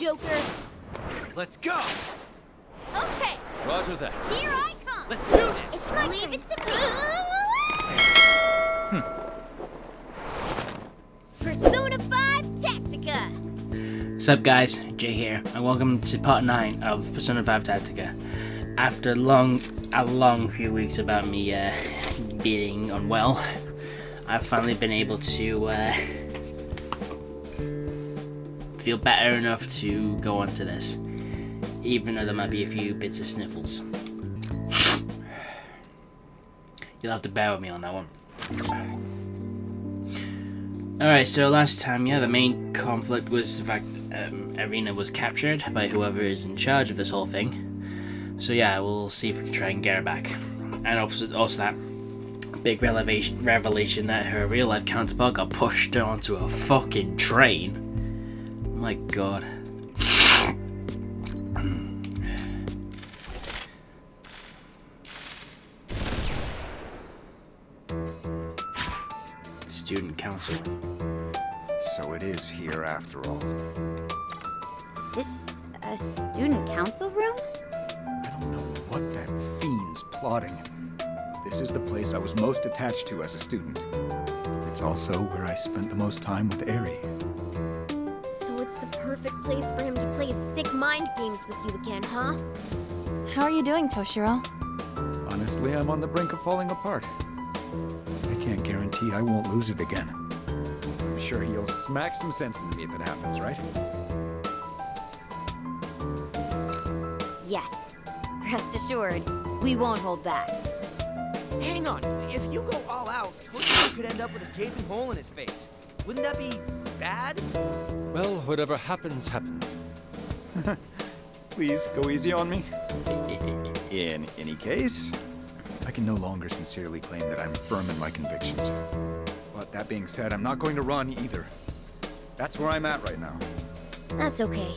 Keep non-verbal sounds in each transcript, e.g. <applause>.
Joker. Let's go! Okay, Roger that. here I come. Let's do this! It's my Leave it to me. Persona 5 Tactica. What's up guys, Jay here, and welcome to part 9 of Persona 5 Tactica. After long, a long few weeks about me uh, being unwell, I've finally been able to uh, feel better enough to go on to this, even though there might be a few bits of sniffles. You'll have to bear with me on that one. Alright, so last time, yeah, the main conflict was the fact um, Erina was captured by whoever is in charge of this whole thing. So yeah, we'll see if we can try and get her back. And also, also that big revelation, revelation that her real life counterpart got pushed onto a fucking train. My god. Student council. So it is here after all. Is this a student council room? I don't know what that fiend's plotting. This is the place I was most attached to as a student. It's also where I spent the most time with Eri. So it's the perfect place for him to play his sick mind games with you again, huh? How are you doing, Toshiro? Honestly, I'm on the brink of falling apart. I can't guarantee I won't lose it again. I'm sure you'll smack some sense into me if it happens, right? Yes. Rest assured, we won't hold back. Hang on, if you go all out, Toshiro could end up with a gaping hole in his face. Wouldn't that be bad? Well, whatever happens, happens. <laughs> Please go easy on me. In any case, I can no longer sincerely claim that I'm firm in my convictions. But that being said, I'm not going to run either. That's where I'm at right now. That's okay.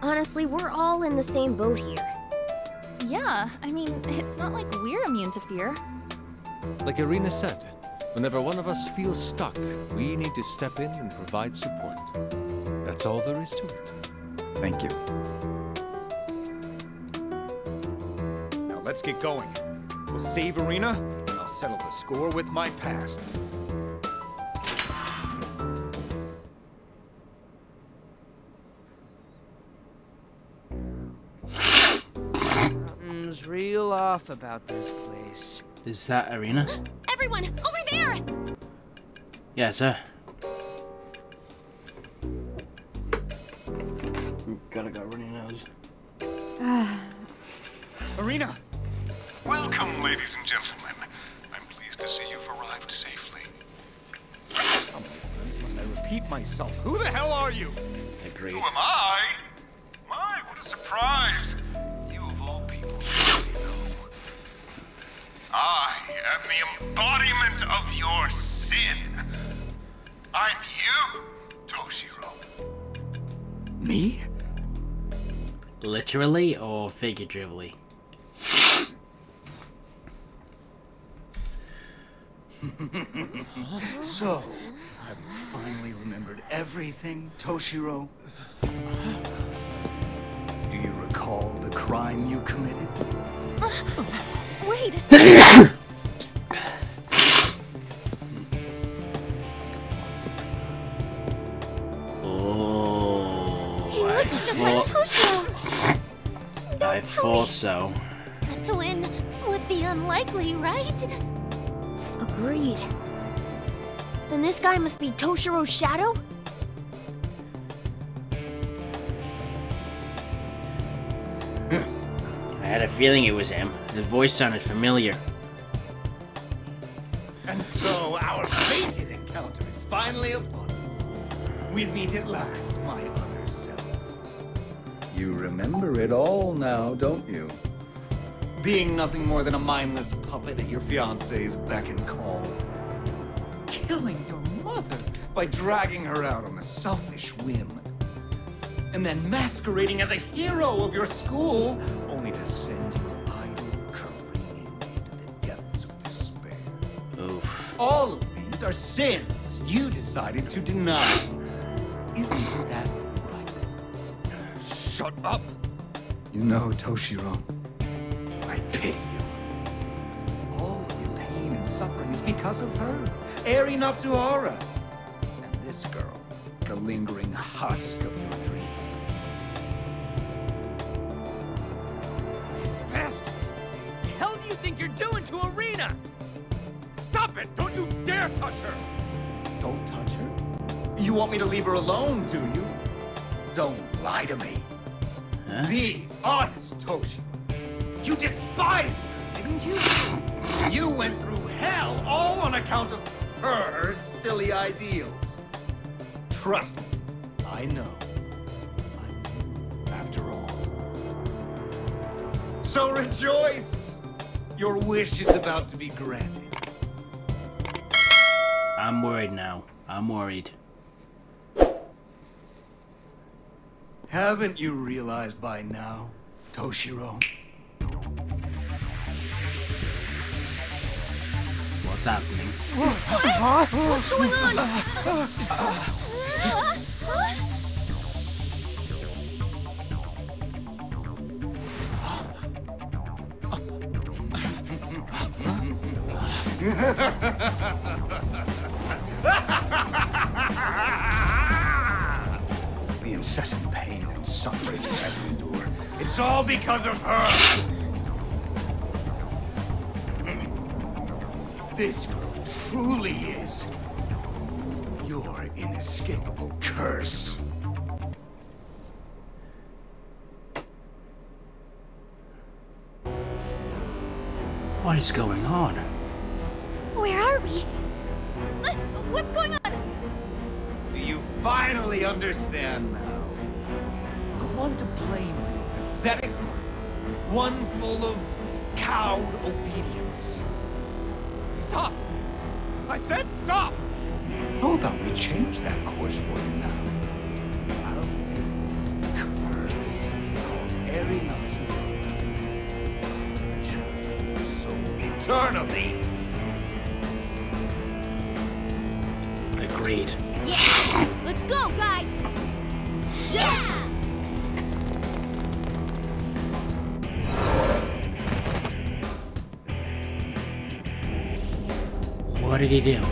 Honestly, we're all in the same boat here. Yeah, I mean, it's not like we're immune to fear. Like Erina said, whenever one of us feels stuck, we need to step in and provide support. That's all there is to it. Thank you. Now let's get going. We'll save Erina, and I'll settle the score with my past. Something's real off about this place. Is that Erina? Everyone, over there! Yeah, sir. Gotta go running nose. Ah. Erina! Welcome, ladies and gentlemen. I'm pleased to see you've arrived safely. How many times must I repeat myself? Who the hell are you? Agreed. Who am I? My, what a surprise! I am the embodiment of your sin. I'm you, Toshiro. Me? Literally or figuratively? <laughs> So, I have you finally remembered everything, Toshiro? Do you recall the crime you committed? Oh. He looks I just like! I Don't tell thought me. so. A twin would be unlikely, right? Agreed. Then this guy must be Toshiro's shadow? I had a feeling it was him. His voice sounded familiar. And so our fated encounter is finally upon us. We meet at last, my other self. You remember it all now, don't you? Being nothing more than a mindless puppet at your fiance's beck and call. Killing your mother by dragging her out on a selfish whim. And then masquerading as a hero of your school, only to send All of these are sins you decided to deny. Isn't that right? Shut up. You know, Toshiro, I pity you. All of your pain and suffering is because of her, Eri Natsuhara. And this girl, the lingering husk of your touch her! Don't touch her? You want me to leave her alone, do you? Don't lie to me. Huh? Be honest, Toshi. You despised her, didn't you? You went through hell all on account of her silly ideals. Trust me, I know. I'm after all. So rejoice! Your wish is about to be granted. I'm worried now. I'm worried. Haven't you realized by now, Toshiro? What's happening? What? What's going on? Is The <laughs> incessant pain and suffering you have to endure. It's all because of her! This girl truly is your inescapable curse. What is going on? Where are we? Uh, What's going on? Do you finally understand now? One to blame for your pathetic life. One full of cowed obedience. Stop! I said stop! How about we change that course for you now? Do?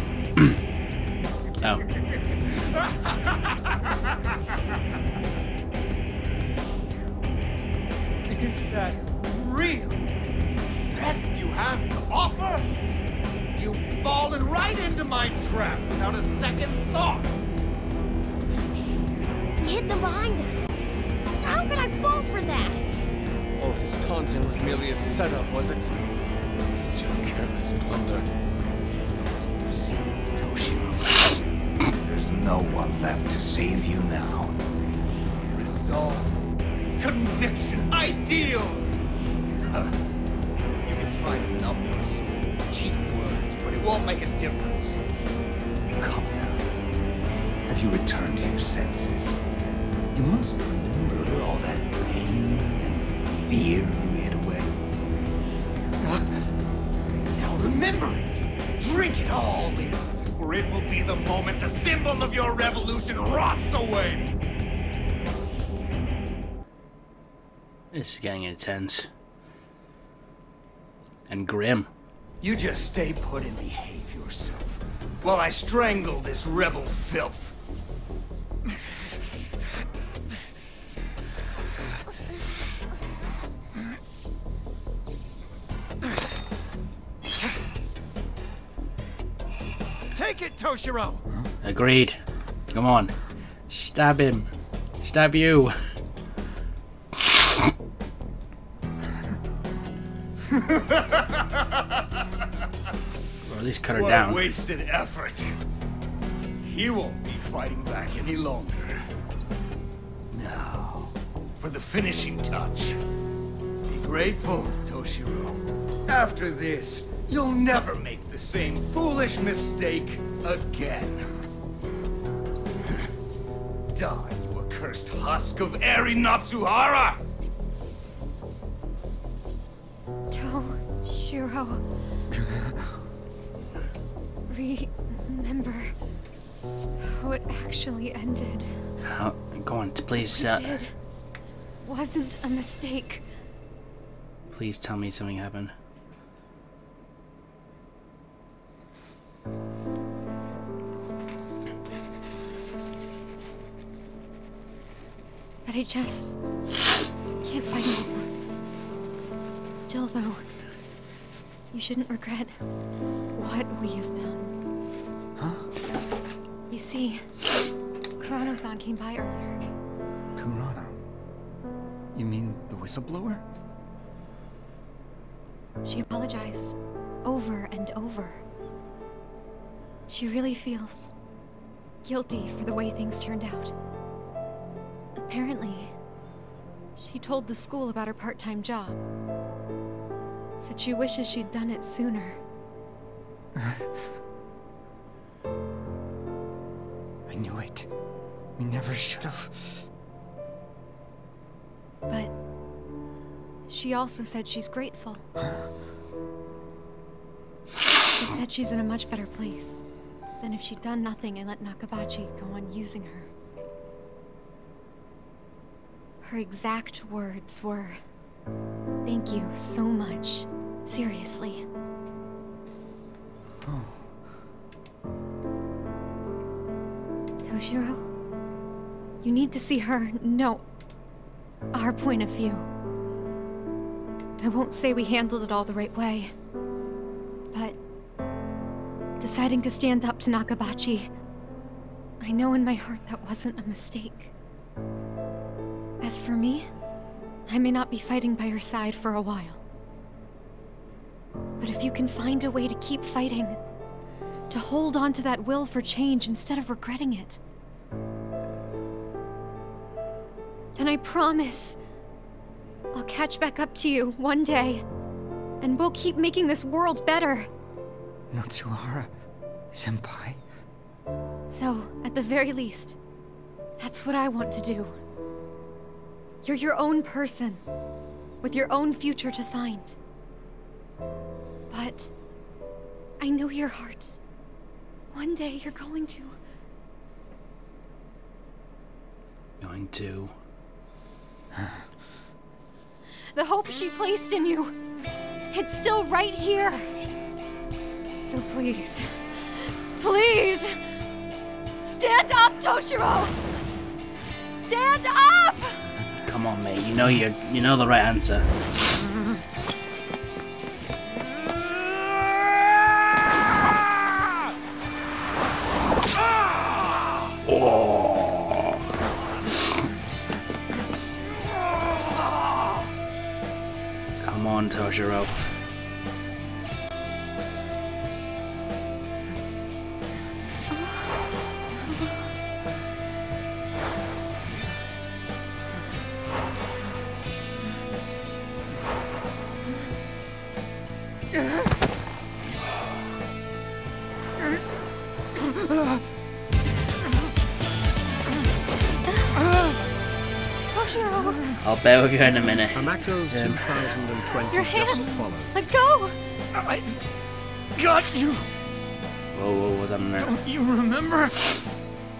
Intense. And grim. You just stay put and behave yourself, while I strangle this rebel filth. Take it, Toshiro! Agreed. Come on. Stab him. Stab you. Wasted effort. He won't be fighting back any longer. Now, for the finishing touch. Be grateful, Toshiro. After this, you'll never make the same foolish mistake again. Die, you accursed husk of Eri Natsuhara! Toshiro. <laughs> actually ended. How, go on, please. Uh, Did wasn't a mistake. Please tell me something happened. But I just can't fight anymore. Still, though, you shouldn't regret what we have done. Huh? You see, Kurano-san came by earlier. Kurano? You mean the whistleblower? She apologized over and over. She really feels guilty for the way things turned out. Apparently, she told the school about her part-time job. Said she wishes she'd done it sooner. <laughs> knew it. We never should have. But she also said she's grateful. She said she's in a much better place than if she'd done nothing and let Nakabachi go on using her. Her exact words were, Thank you so much. Seriously. Oh. Toshiro, you need to see her. No, our point of view. I won't say we handled it all the right way, but deciding to stand up to Nakabachi, I know in my heart that wasn't a mistake. As for me, I may not be fighting by her side for a while. But if you can find a way to keep fighting, to hold on to that will for change instead of regretting it, then I promise I'll catch back up to you one day, and we'll keep making this world better. Natsuhara, senpai. So, at the very least, that's what I want to do. You're your own person, with your own future to find. But I know your heart. One day you're going to. Going to. <sighs> The hope she placed in you, it's still right here. So please, please, stand up, Toshiro! Stand up! Come on, mate. You know you you know the right answer. Come <laughs> ah! ah! oh. On, Toshiro. Toshiro, I'll bear with you in a minute. Amako's Um, 2020 your just hand! Let go! I got you! Whoa, whoa, what's happening there? Don't you remember?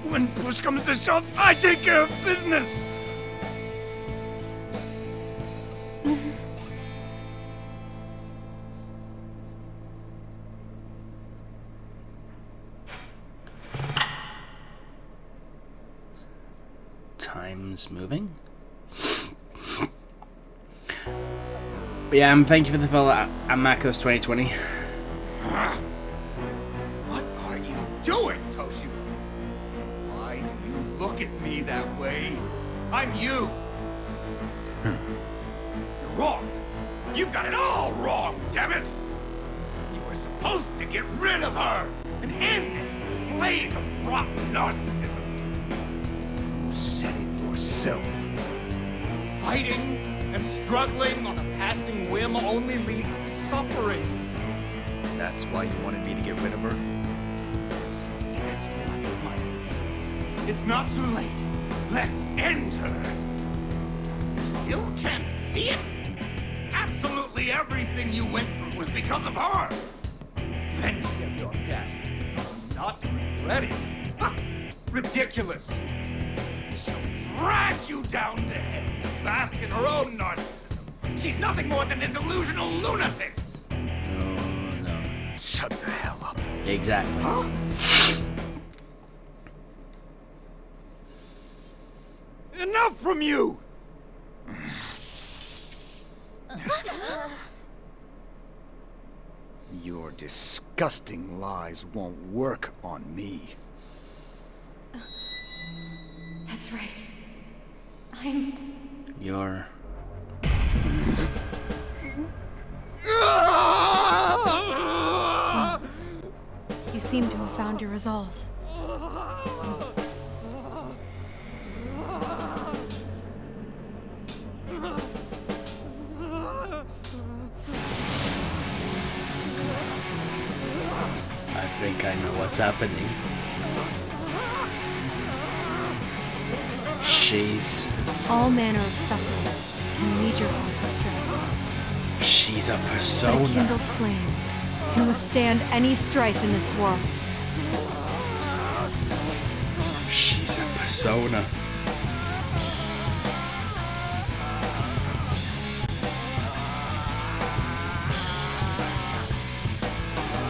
When push comes to shove, I take care of business! Time's moving. But yeah, um, thank you for the follow at Makos 2020. Any strife in this world. She's a persona.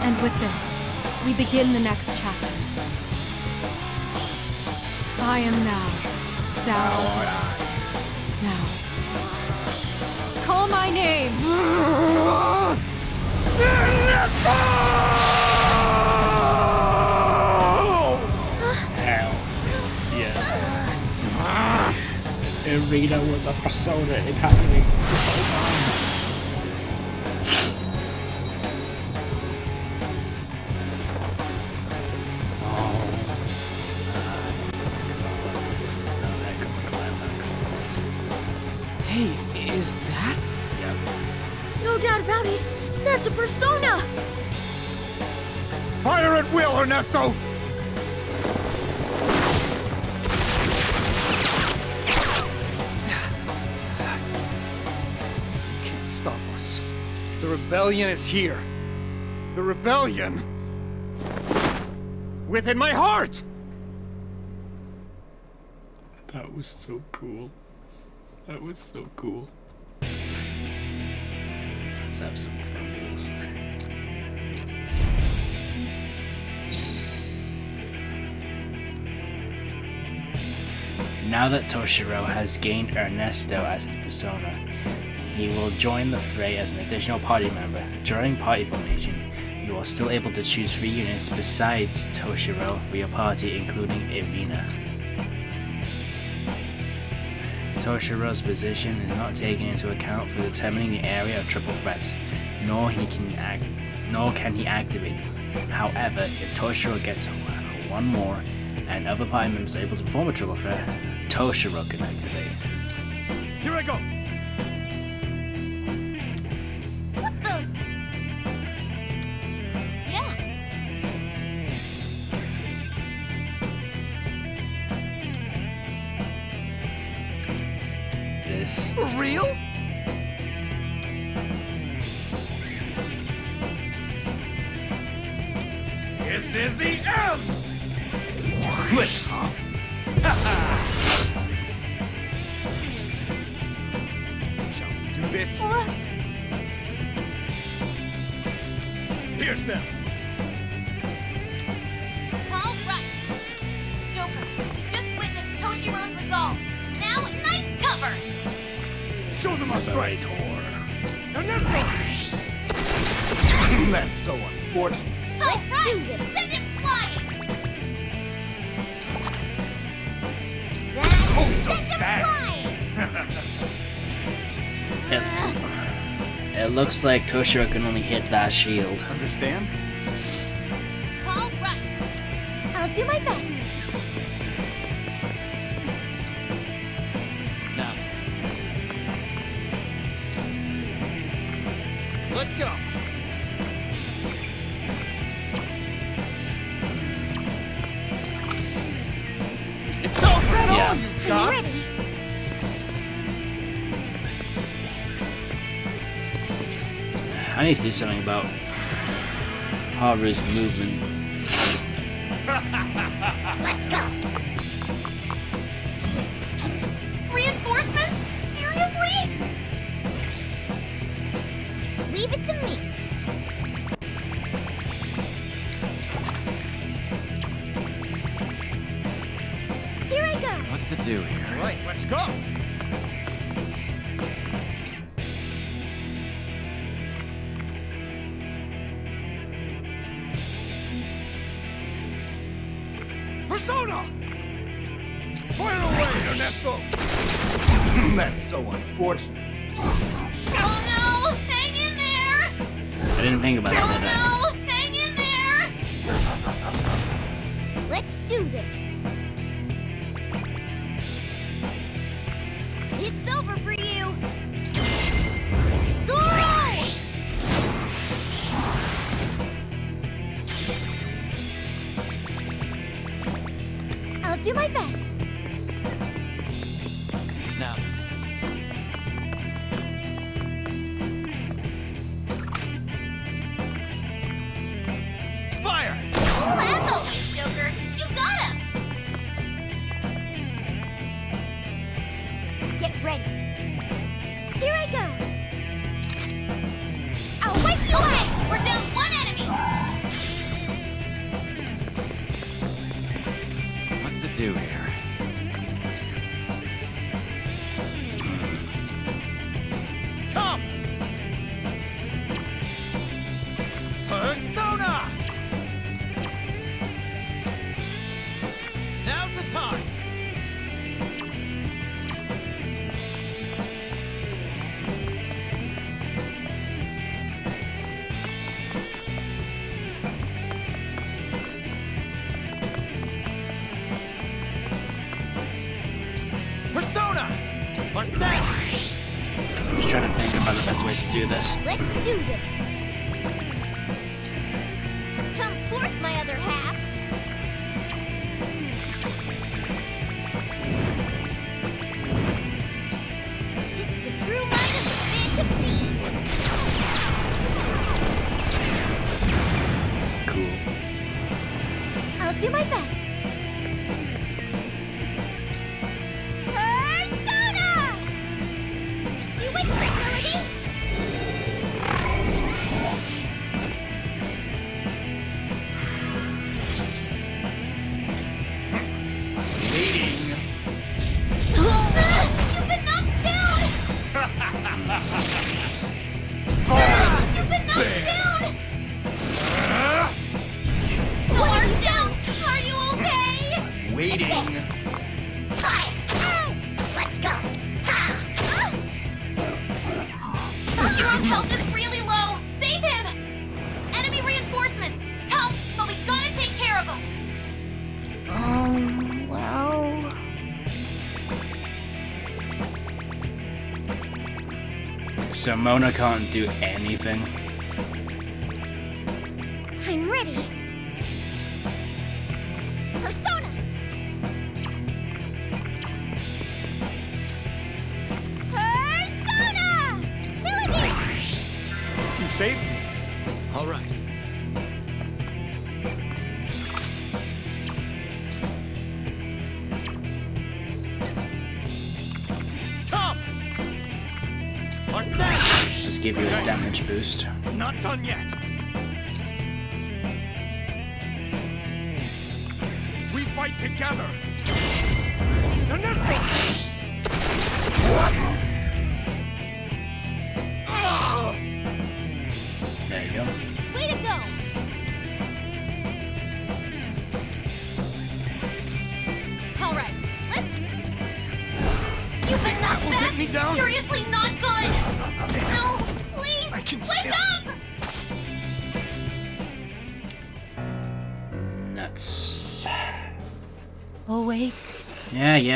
And with this, we begin the next chapter. I am now. Thou art I. Now. Call my name! <laughs> Hell. Yes. Ah. Was a persona in happening this whole time. That's a persona. Fire at will, Ernesto! You Can't stop us. The rebellion is here. The rebellion within my heart. That was so cool. That was so cool. Let's have some fun with this. Now that Toshiro has gained Ernesto as his persona, he will join the fray as an additional party member. During party formation, you are still able to choose three units besides Toshiro for your party, including Erina. Toshiro's position is not taken into account for determining the area of triple threat, nor he can act, nor can he activate. However, if Toshiro gets one more and other party is able to perform a triple threat, Toshiro can activate. Here I go. Looks like Toshiro can only hit that shield. Understand? I need to do something about Haru's movement. Zero health is really low. Save him! Enemy reinforcements. Tough, but we gotta take care of him. Um, well... So Mona can't do anything? I'm ready. 战念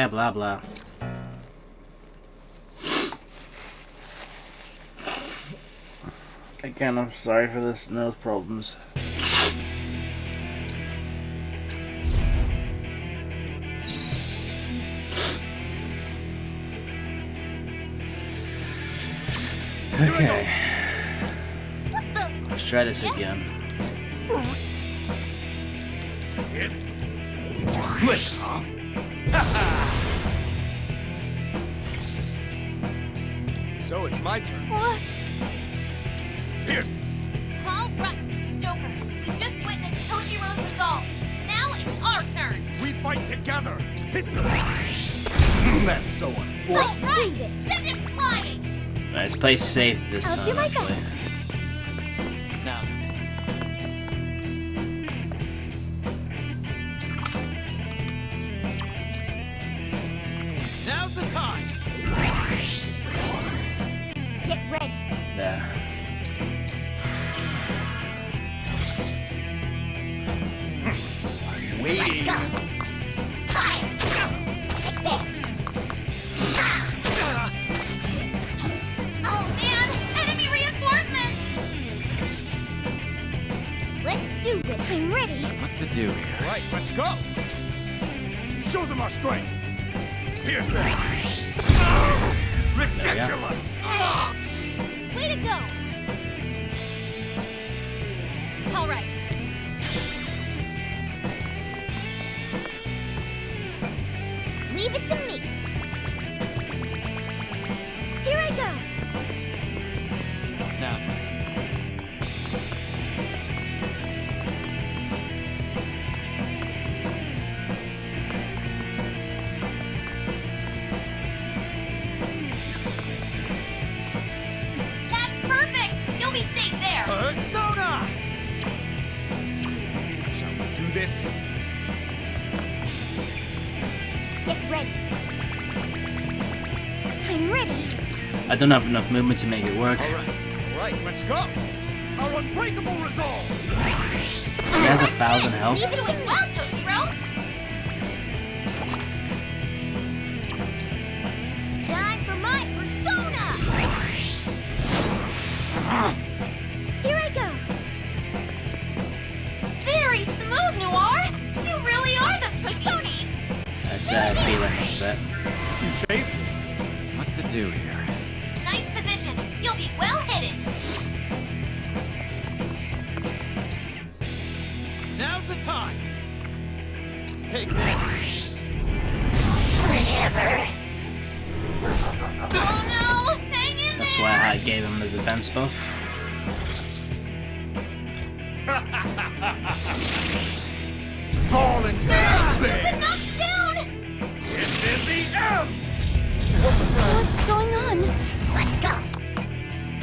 blah, blah, blah. Again, I'm sorry for this nose problems. Okay. Let's try this again. Slip! Play safe this I'll time. I don't have enough movement to make it work. All right. All right, let's go. Our unbreakable resolve. He has a thousand health. Leave it doing well, Toshiro. Time for my persona. Here I go. Very smooth, Noir. You really are the persona. That's uh, feeling a bit. You safe? What to do here? Defense buff. <laughs> Fall into Been nothing. knocked down. This is the end. What's going on? Let's go.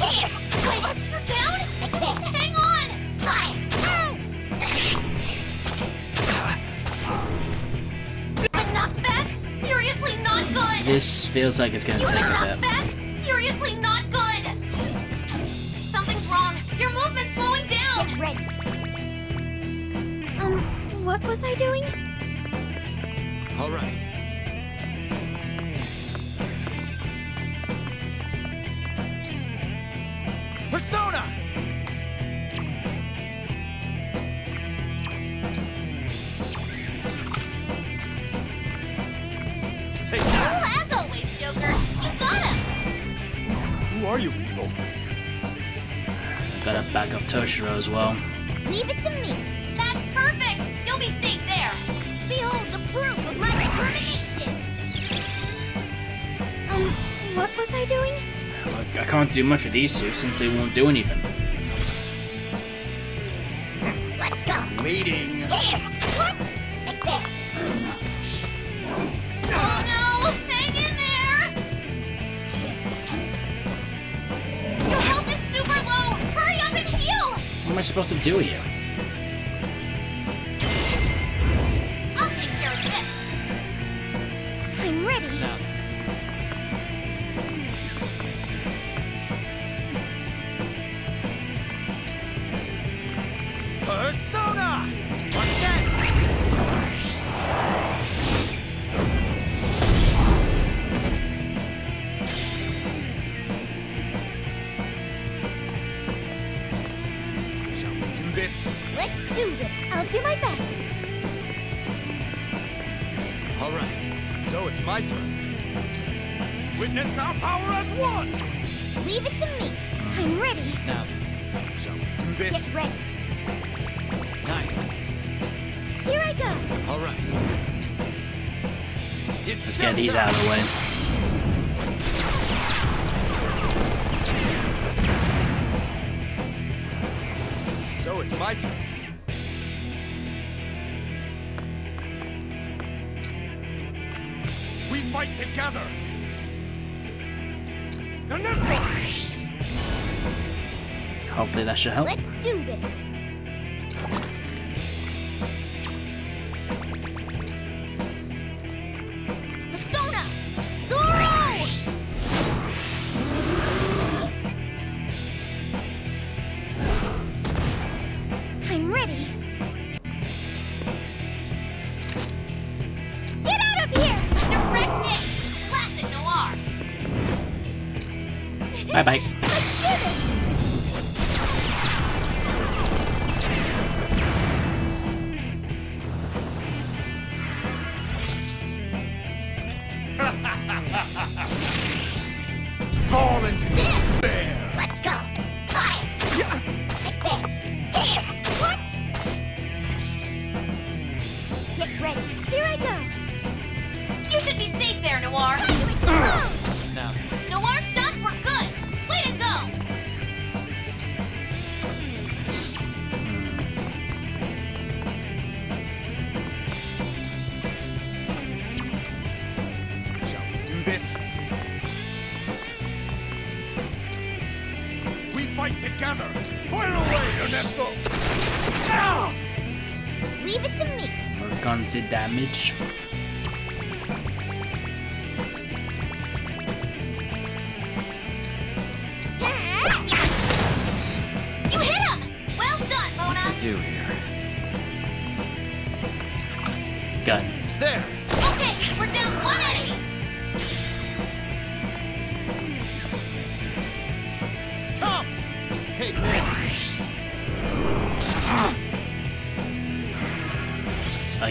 Here. Wait, you're down? <laughs> Hang on. Been knocked back? Seriously not good. This feels like it's gonna You take a knocked bit. As well. Leave it to me. That's perfect. You'll be safe there. Behold the proof of my determination. Um, what was I doing? I- I can't do much with these two since they won't do anything. Do here? All right. So it's my turn. Witness our power as one! Leave it to me. I'm ready. Now. Shall we do this? Get ready. Nice. Here I go. All right. It's Let's get these out of the way. So it's my turn. Fight together. And! Hopefully that should help. Let's do this.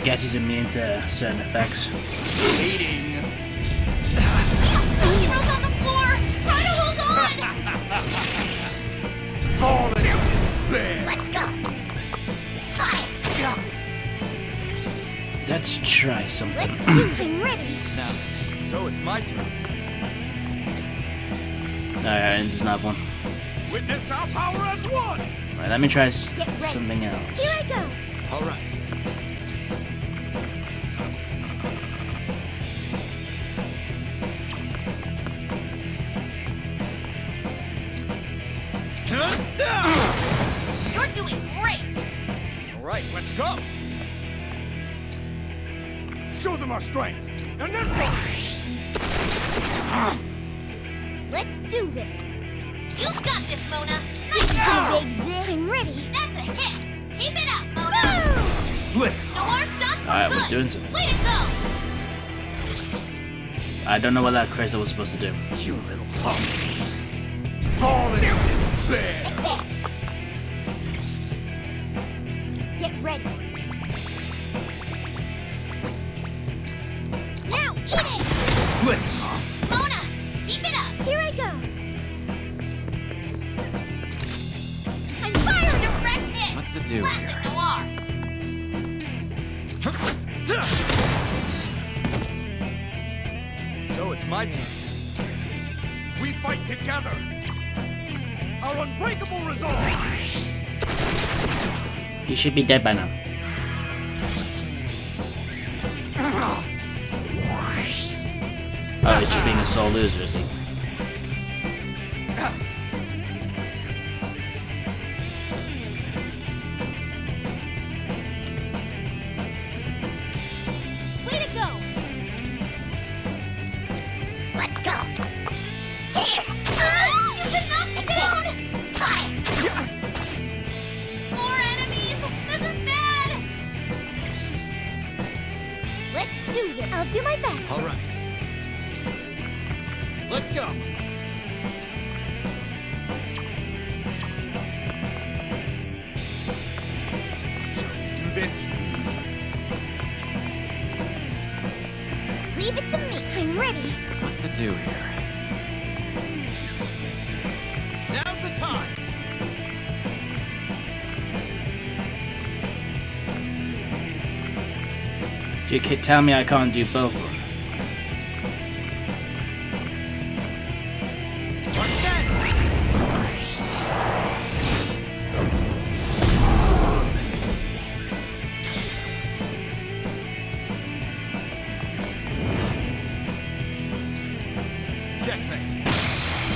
Guess he's immune to certain effects. Eating! Heroes on the floor. Try to hold on. <laughs> Fall into despair! Let's go! Fire! Let's try something. Let's do I'm ready! <clears throat> Now, so it's my turn. Alright, and there's another one. Witness our power as one! Alright, let me try s- Get ready. something else. Let's do this! You've got this, Mona. Nice I job. dig this! I'm ready! That's a hit. Keep it up, Mona. Slick! Noir's shots were Alright, good. we're doing something. Way to go. I don't know what that crazy was supposed to do. You little punks! Fall into despair! Advance! Get ready! Do here? So it's my turn. We fight together! Our unbreakable resolve! You should be dead by now. <laughs> Oh, he's just being a sole loser, is he? tell me I can't do both.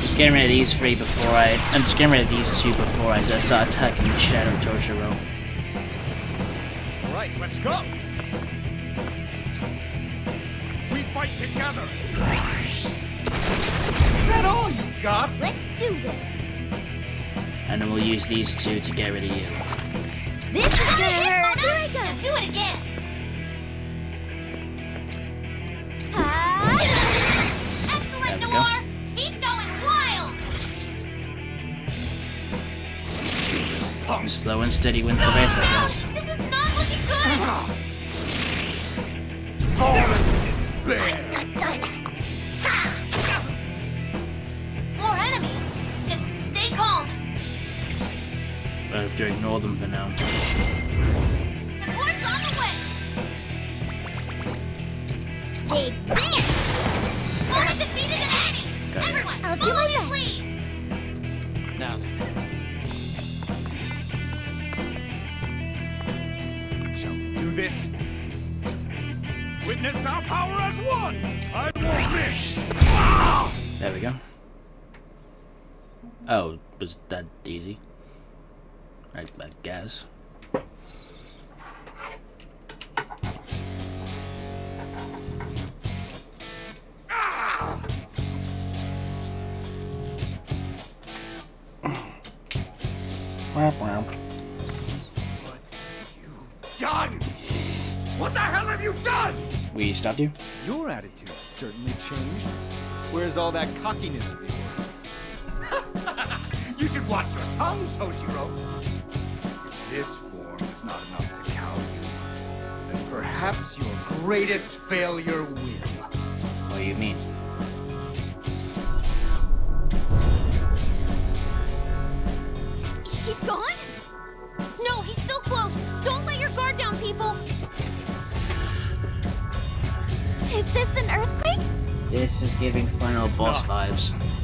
Just getting rid of these three before I... I'm just getting rid of these two before I start attacking Shadow Torture Alright, let's go! Got? Let's do this. And then we'll use these two to get rid of you. This is gonna hurt. Here I go. Now do it again. Ah. Excellent, There go. Keep going wild. Slow and steady wins the race, I guess. Witness our power as one! I won't miss! There we go. Oh, was that easy? I, I guess. We you? Your attitude has certainly changed. Where's all that cockiness of yours? <laughs> you should watch your tongue, Toshiro. If this form is not enough to cow you, then perhaps your greatest failure will. What do you mean? He's gone? This is giving final boss vibes.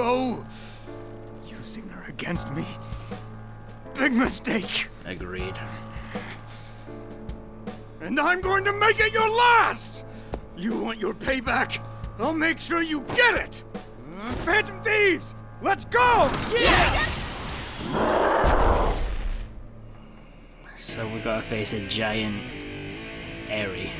Go? Using her against me? Big mistake. Agreed. And I'm going to make it your last! You want your payback? I'll make sure you get it! Phantom Thieves! Let's go! So we gotta face a giant Erina.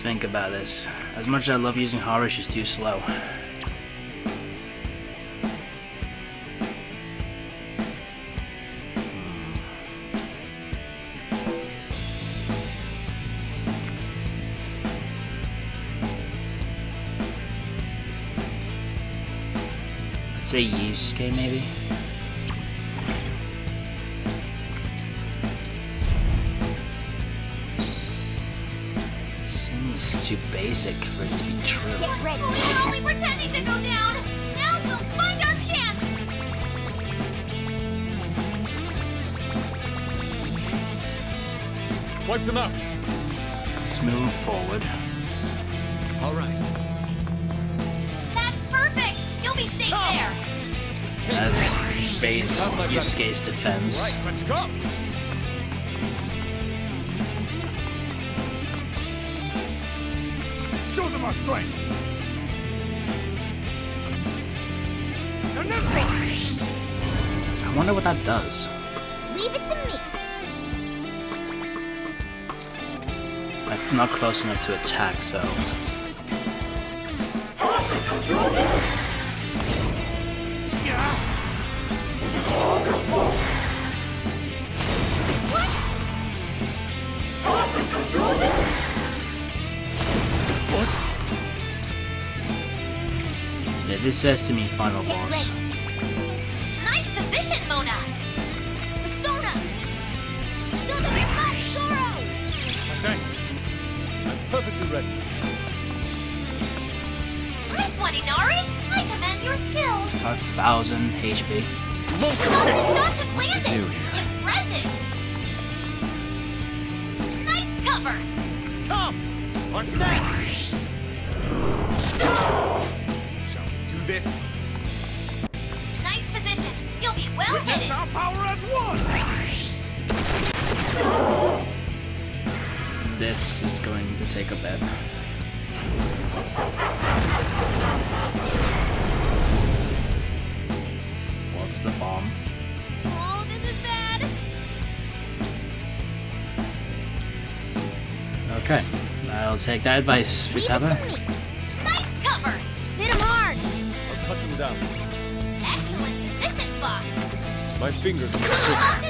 Let's think about this. As much as I love using Haru, she's too slow. Hmm. I'd say Yusuke maybe? Too basic for it to be true. Get ready. We're only pretending to go down. Now we'll find our chance. Wipe them out. Let's move forward. All right. That's perfect. You'll be safe there. Let's raise Yusuke's defense. Right, let's go! Show them our strength! I wonder what that does. Leave it to me. I'm not close enough to attack, so... this says to me, final boss. Nice position, Mona. Persona. Persona Thanks. I'm perfectly ready. Nice one, Inari. I commend your skills. Five thousand HP. Look. Shots have landed. Impressive. Nice cover. Come or set. take a bet. What's the bomb? Oh, this is bad. Okay, I'll take that advice, Futaba. Nice cover! Hit him hard! I'll cut him down. Excellent position, boss! My fingers are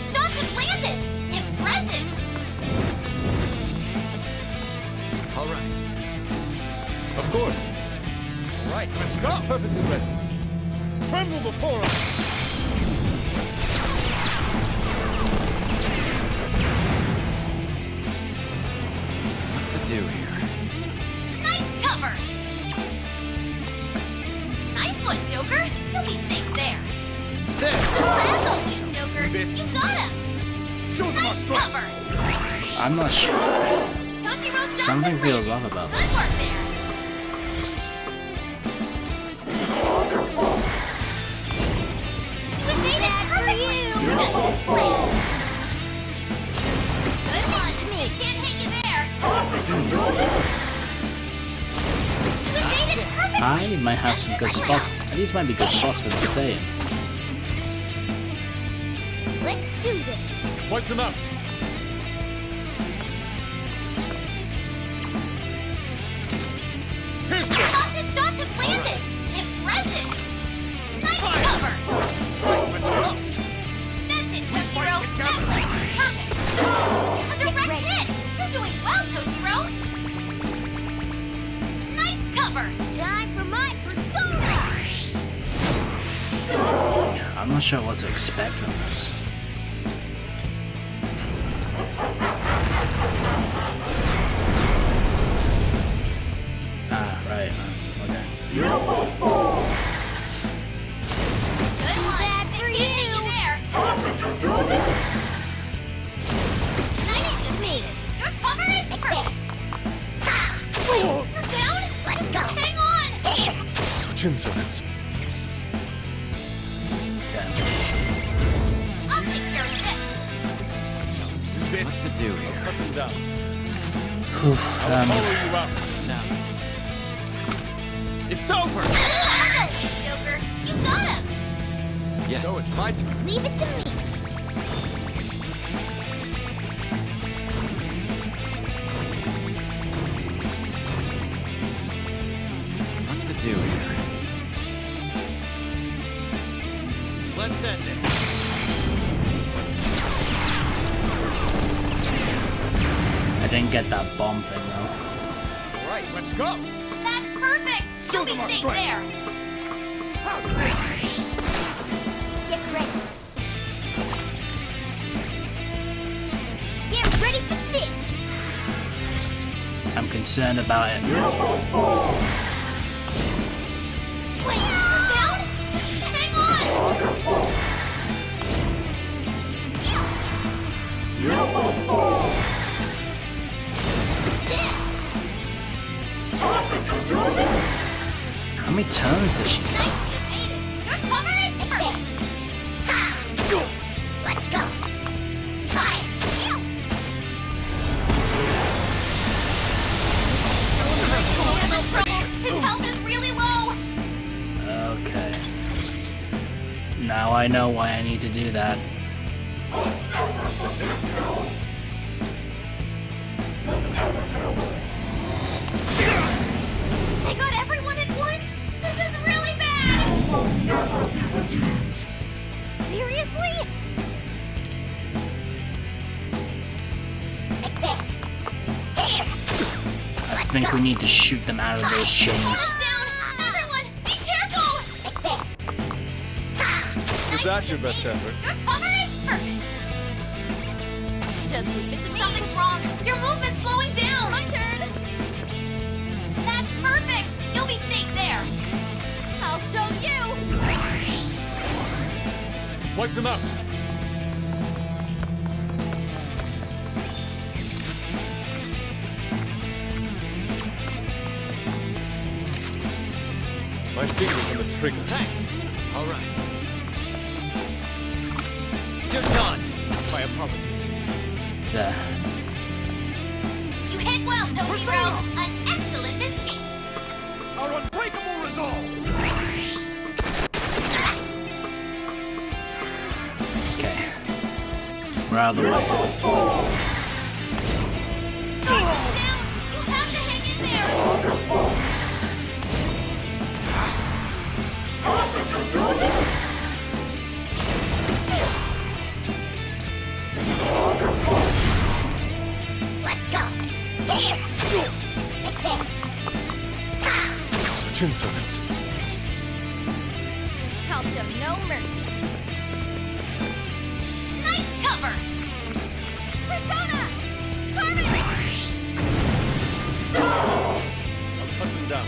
good spot. These might be good spots for them to stay in. Let's do this. Wipe them out. sure what to expect from this. concerned about it. to shoot them out of those chains. Is that your best effort? apologies. There. You hit well, An excellent escape! Our unbreakable resolve! Okay. We're out of the way. insolence. I'll show no mercy. Nice cover! Persona! Carmen! I'm cut down.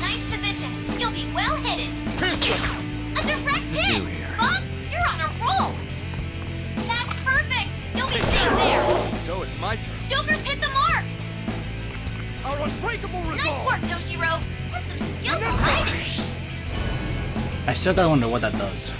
Nice position. You'll be well hidden. A direct hit! Bob, you're on a roll! That's perfect! You'll be safe there! So it's my turn unbreakable resolve! Nice work, Toshiro! That's some! I still gotta wonder what that does.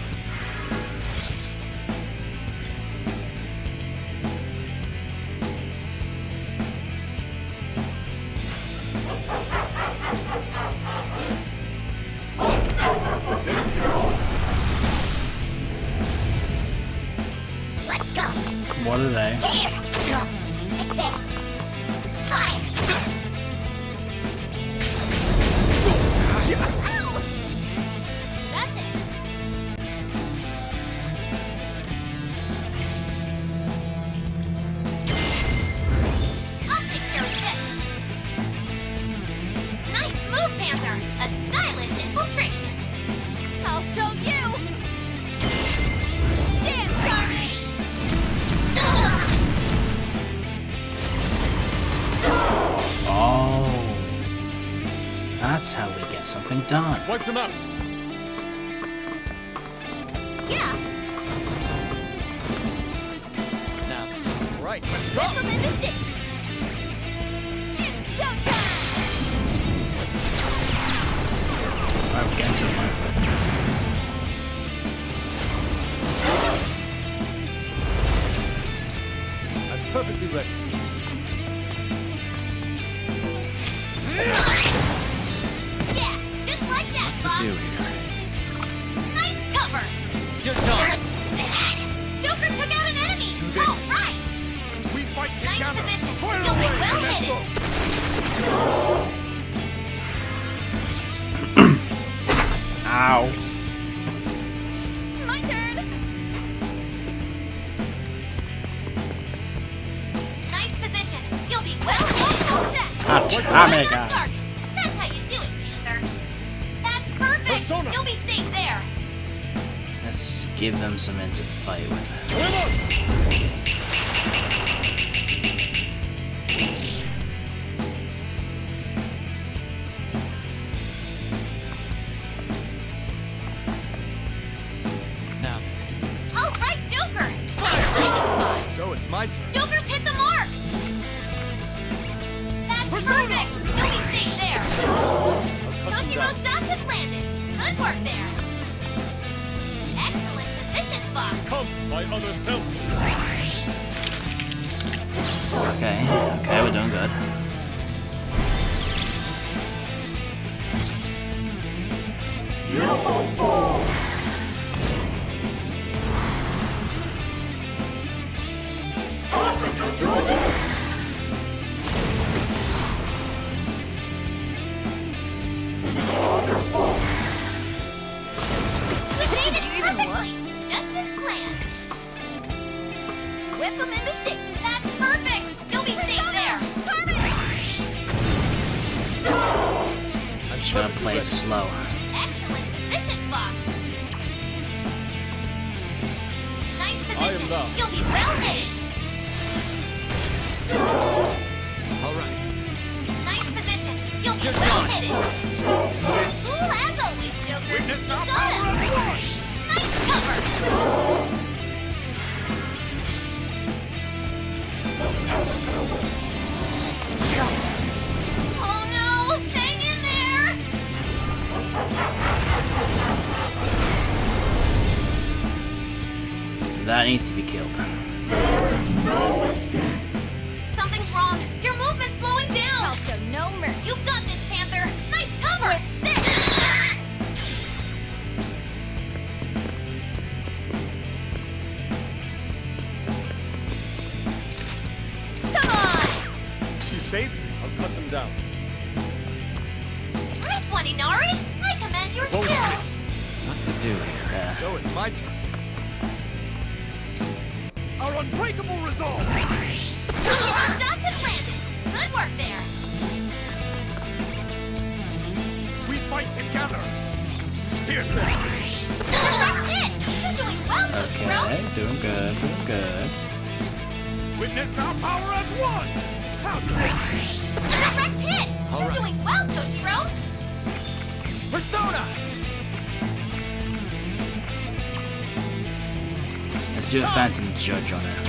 do a phantom judge on it.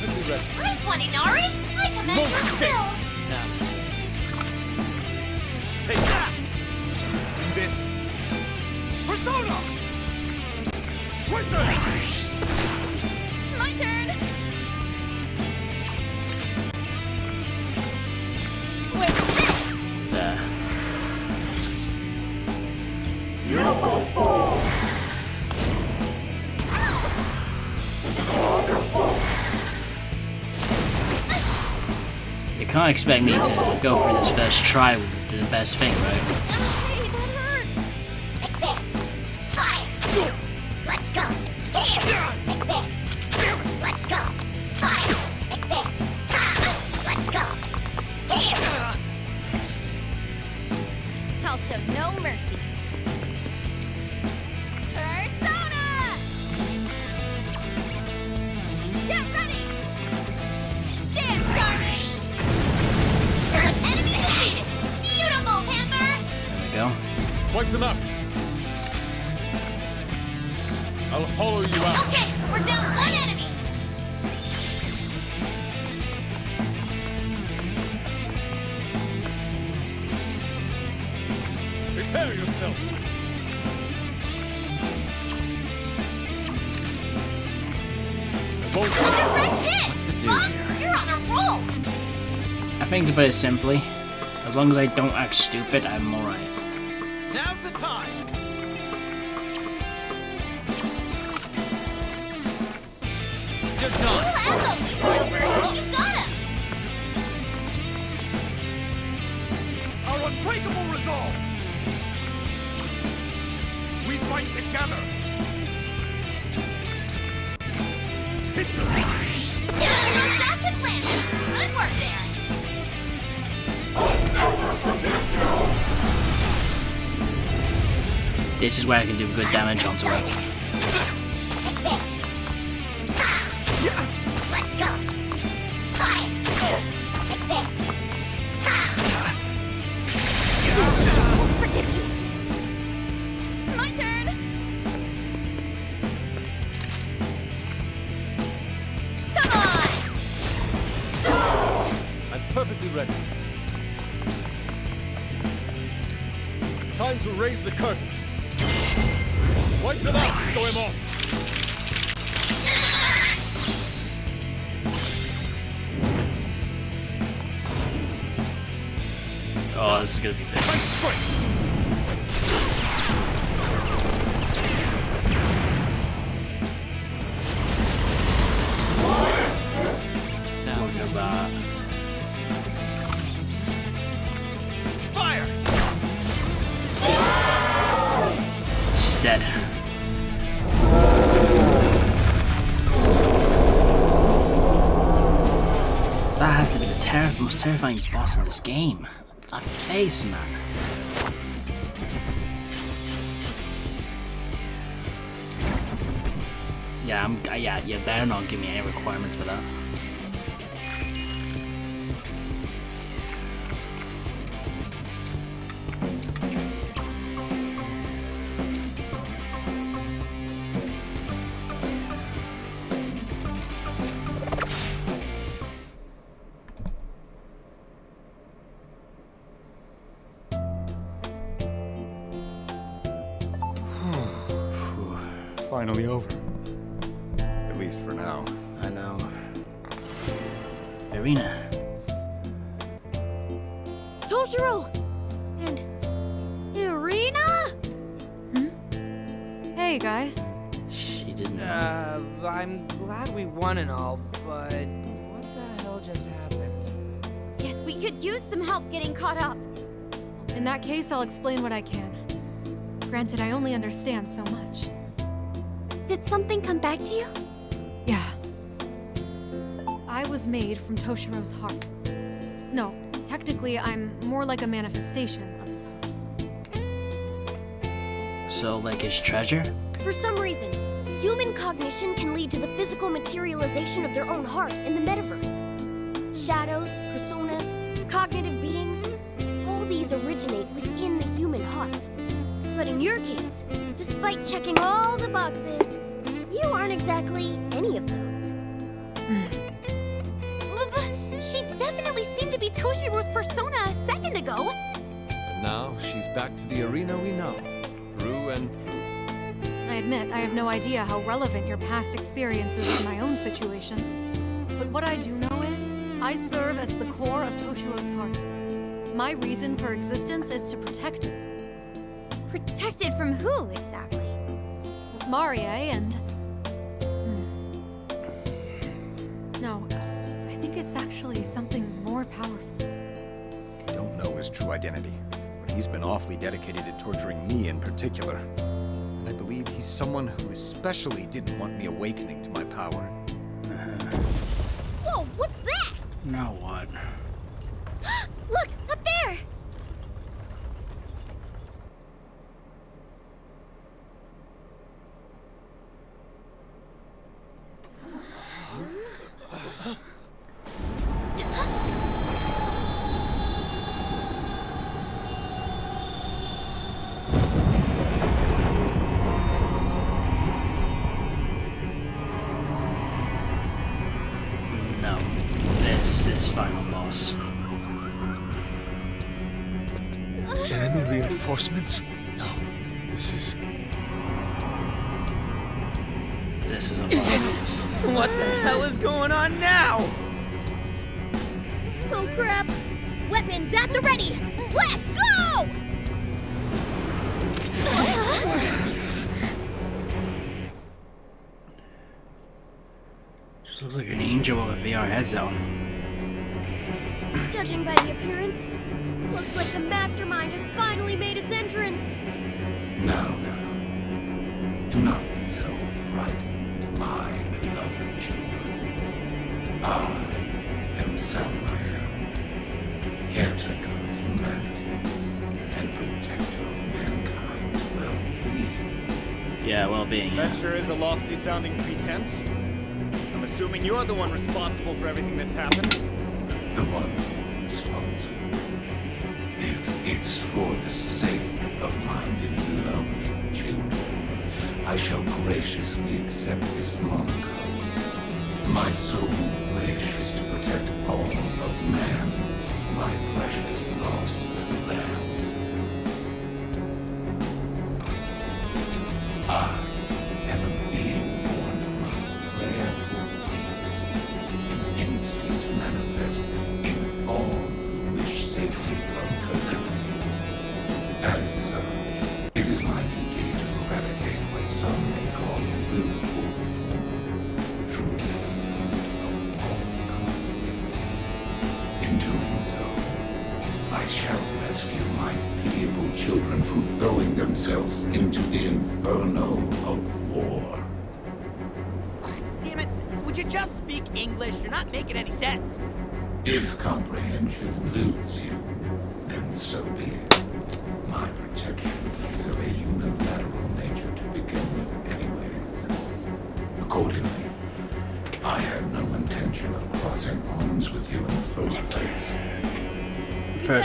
perfectly ready. Nice one, Inari! I commend Most your skill! Now. Take that! Do this! Persona! Witness! expect me to go for this first try with the best thing, right? put it simply. As long as I don't act stupid, I'm where I can do good damage onto it. Has to be the terri most terrifying boss in this game. That face, man. Yeah, I'm. Yeah, you better not give me any requirements for that. From heart. No, technically, I'm more like a manifestation of his heart. So, like his treasure? For some reason, human cognition can lead to the physical materialization of their own heart in the metaverse. Shadows, personas, cognitive beings, all these originate within the human heart. But in your case, despite checking all the boxes, you aren't exactly any of those. Seemed to be Toshiro's persona a second ago. And now she's back to the Erina we know, through and through. I admit, I have no idea how relevant your past experience is in my own situation. But what I do know is, I serve as the core of Toshiro's heart. My reason for existence is to protect it. Protected from who, exactly? Marie and... Hmm. No, I think it's actually something more powerful. I don't know his true identity, but he's been awfully dedicated to torturing me in particular. And I believe he's someone who especially didn't want me awakening to my power. Whoa, what's that? Now what? <gasps> Look, Weapons at the ready! Let's go! Just looks like an angel with a VR headset on. Judging by the appearance, looks like the mastermind has finally made its entrance. Now, now, do not be so frightened, my beloved children. I well-being. Yeah. Yeah. That sure is a lofty sounding pretense. I'm assuming you're the one responsible for everything that's happened. The one responsible. If it's for the sake of my beloved children, I shall graciously accept this moniker. My sole wish is to protect all of man, my precious lost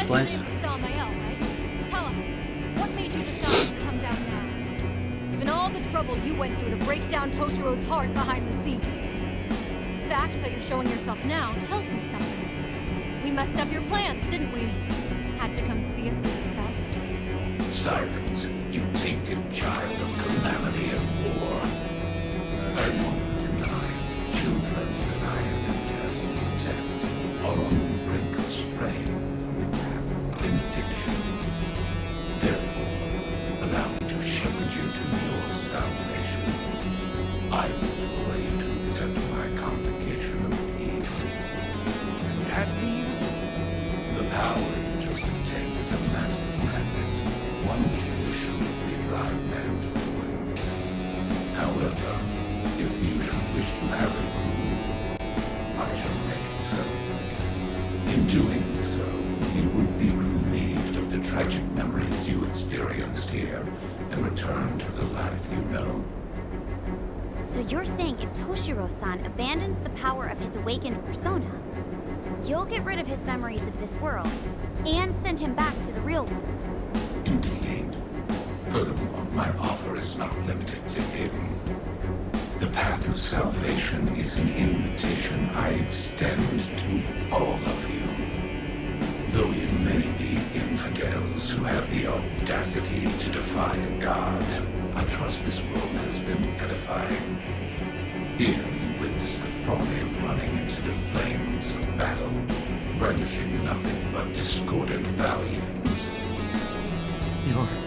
Place. Furthermore, my offer is not limited to him. The path of salvation is an invitation I extend to all of you. Though you may be infidels who have the audacity to defy a god, I trust this world has been edifying. Here you witness the folly of running into the flames of battle, brandishing nothing but discordant values. You're...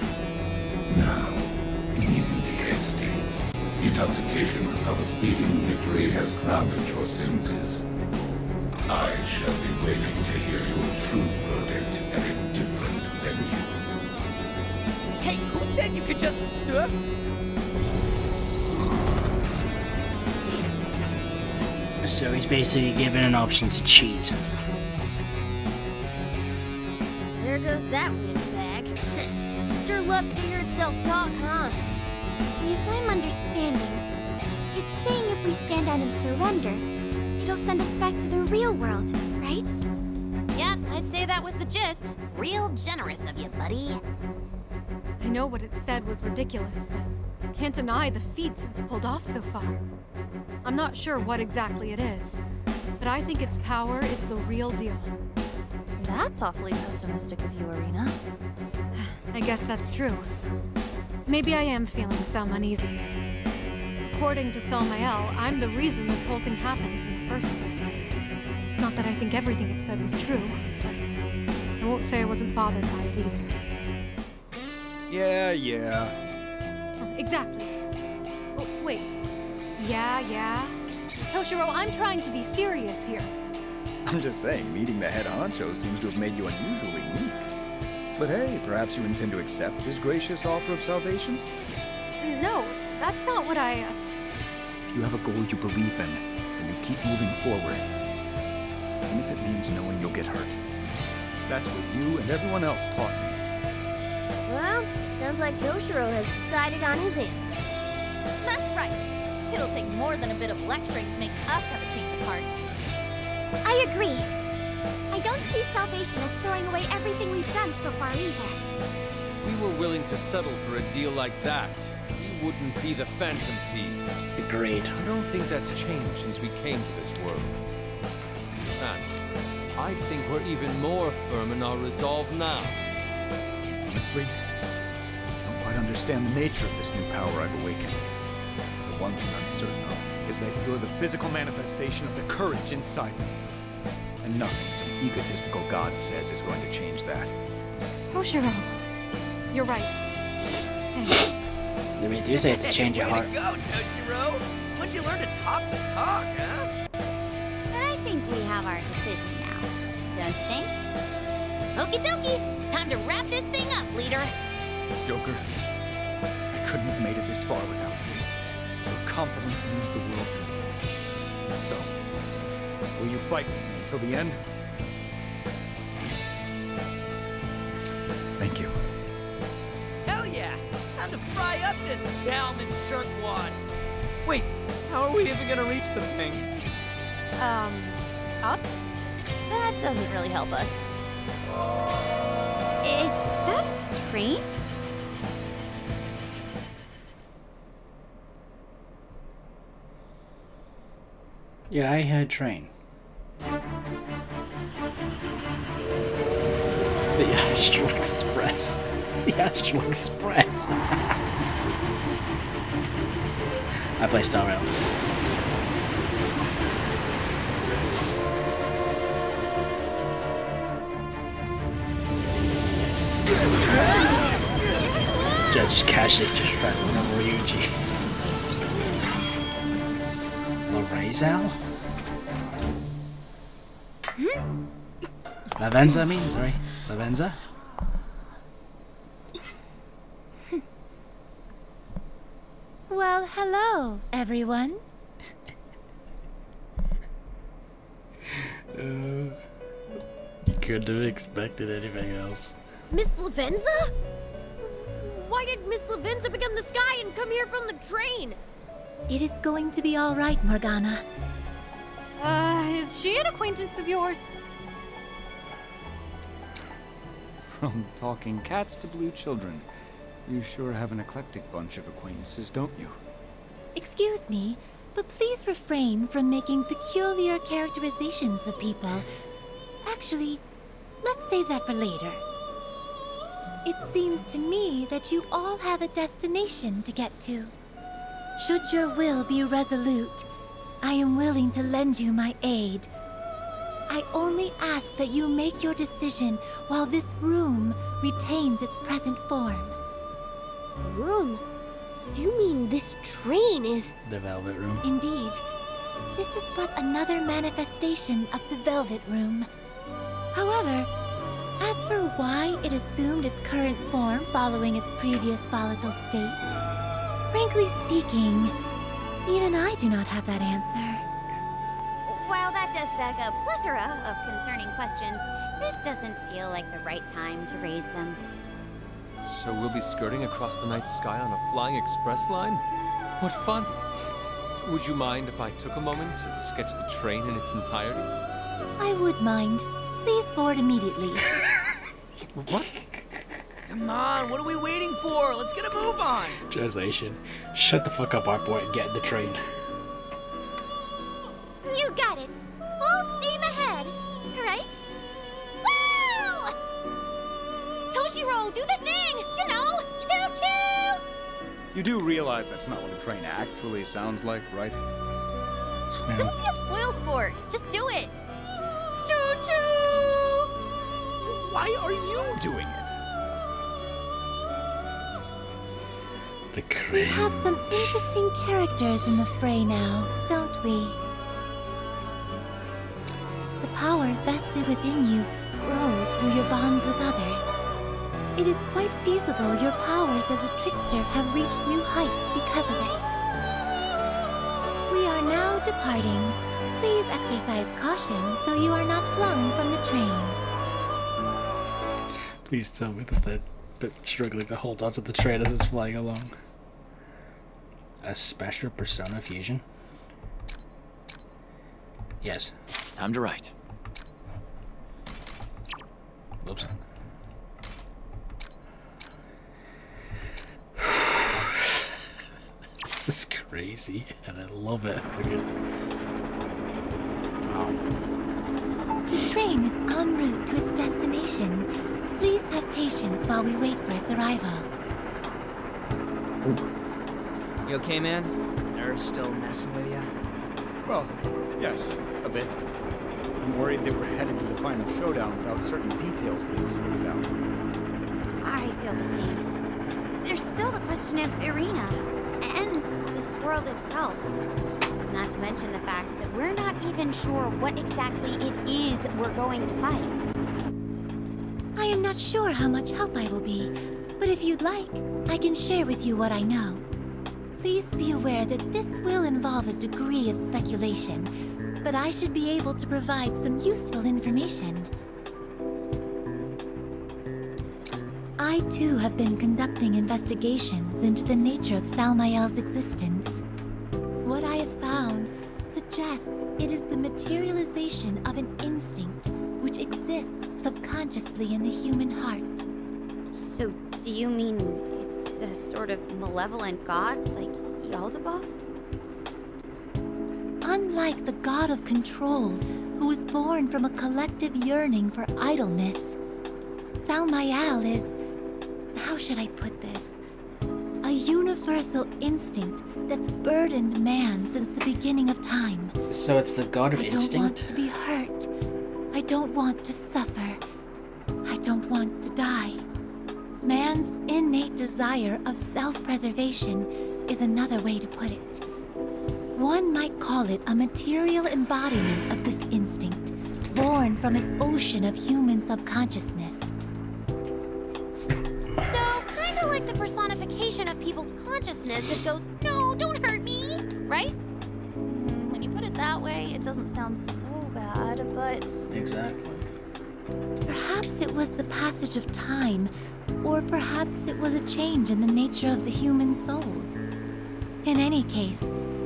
intoxication of a fleeting victory has clouded your senses. I shall be waiting to hear your true verdict at a different venue. Hey, who said you could just... Uh? So he's basically given an option to cheat. Understanding, it's saying if we stand down and surrender, it'll send us back to the real world, right? Yep, I'd say that was the gist. Real generous of you, buddy. I know what it said was ridiculous, but can't deny the feats it's pulled off so far. I'm not sure what exactly it is, but I think its power is the real deal. That's awfully pessimistic of you, Erina. <sighs> I guess that's true. Maybe I am feeling some uneasiness. According to Salmael, I'm the reason this whole thing happened in the first place. Not that I think everything it said was true, but I won't say I wasn't bothered by it either. Yeah, yeah. Oh, exactly. Oh, wait. Yeah, yeah. Toshiro, I'm trying to be serious here. I'm just saying, meeting the head honcho seems to have made you unusually. But hey, perhaps you intend to accept his gracious offer of salvation? No, that's not what I. Uh... If you have a goal you believe in, then you keep moving forward. Even if it means knowing you'll get hurt. That's what you and everyone else taught me. Well, sounds like Toshiro has decided on his answer. That's right. It'll take more than a bit of lecturing to make us have a change of heart. I agree. I don't see salvation as throwing away everything we've done so far either. We were willing to settle for a deal like that, we wouldn't be the Phantom Thieves. Agreed. I don't think that's changed since we came to this world. And I think we're even more firm in our resolve now. Honestly, I don't quite understand the nature of this new power I've awakened. The one thing I'm certain of is that you're the physical manifestation of the courage inside me. And nothing some egotistical god says is going to change that. Toshiro, you're right. Thanks. I mean, do say it's a change of Way heart. to go, Toshiro! When'd you learn to talk the talk, huh? But I think we have our decision now. Don't you think? Okie dokie. Time to wrap this thing up, leader. Joker, I couldn't have made it this far without you. Your confidence means the world to me. So, will you fight with me until the end? Thank you. Hell yeah! Time to fry up this salmon jerkwad. Wait, how are we even gonna reach the thing? Um, up? That doesn't really help us. Is that a train? Yeah, I heard train. The <laughs> Astral Express. It's <laughs> the Astral Express. <laughs> I play Star Rail. Judge Cash it just ran over Ryuji. Lorazel? Lavenza, I mean, sorry. Lavenza? Well, hello, everyone. Uh, you couldn't have expected anything else. Miss Lavenza? Why did Miss Lavenza become the sky and come here from the train? It is going to be all right, Morgana. Uh, is she an acquaintance of yours? From talking cats to blue children, you sure have an eclectic bunch of acquaintances, don't you? Excuse me, but please refrain from making peculiar characterizations of people. Actually, let's save that for later. It seems to me that you all have a destination to get to. Should your will be resolute, I am willing to lend you my aid. I only ask that you make your decision while this room retains its present form. Room? Do you mean this train is... The Velvet Room. Indeed. This is but another manifestation of the Velvet Room. However, as for why it assumed its current form following its previous volatile state, frankly speaking, even I do not have that answer. While that does beg a plethora of concerning questions, this doesn't feel like the right time to raise them. So we'll be skirting across the night sky on a flying express line? What fun! Would you mind if I took a moment to sketch the train in its entirety? I would mind. Please board immediately. <laughs> What? Come on, what are we waiting for? Let's get a move on. Translation. Shut the fuck up, our boy, and get in the train. You got it. Full steam ahead. Right? Woo! Toshiro, do the thing! You know, choo-choo! You do realize that's not what a train actually sounds like, right? Don't be a spoil sport. Just do it. Choo-choo! Why are you doing it? The We have some interesting characters in the fray now, don't we? The power vested within you grows through your bonds with others. It is quite feasible your powers as a trickster have reached new heights because of it. We are now departing. Please exercise caution so you are not flung from the train. Please tell me that they're struggling to hold onto the train as it's flying along. A special persona fusion? Yes. Time to write. Whoops. <sighs> this is crazy, and I love it. Wow. The train is en route to its destination. Please have patience while we wait for its arrival. You okay, man? Nerves still messing with you? Well, yes, a bit. I'm worried that we're headed to the final showdown without certain details being sorted out. I feel the same. There's still the question of Erina and this world itself. Not to mention the fact that we're not even sure what exactly it is we're going to fight. I am not sure how much help I will be, But if you'd like, I can share with you what I know. Please be aware that this will involve a degree of speculation, but I should be able to provide some useful information. I too have been conducting investigations into the nature of Salmael's existence. What I have found suggests it is the materialization of an instinct which exists subconsciously in the human heart. So, do you mean it's a sort of malevolent god, like Unlike the god of control, who was born from a collective yearning for idleness, Salmael is. How should I put this? A universal instinct that's burdened man since the beginning of time. So it's the god of I don't want instinct? to be hurt. I don't want to suffer. I don't want to die. Man's innate desire of self preservation is another way to put it. One might call it a material embodiment of this instinct, born from an ocean of human subconsciousness. So, kind of like the personification of people's consciousness that goes, no, don't hurt me, right? When you put it that way, it doesn't sound so bad, but Exactly. Perhaps it was the passage of time, or perhaps it was a change in the nature of the human soul. In any case,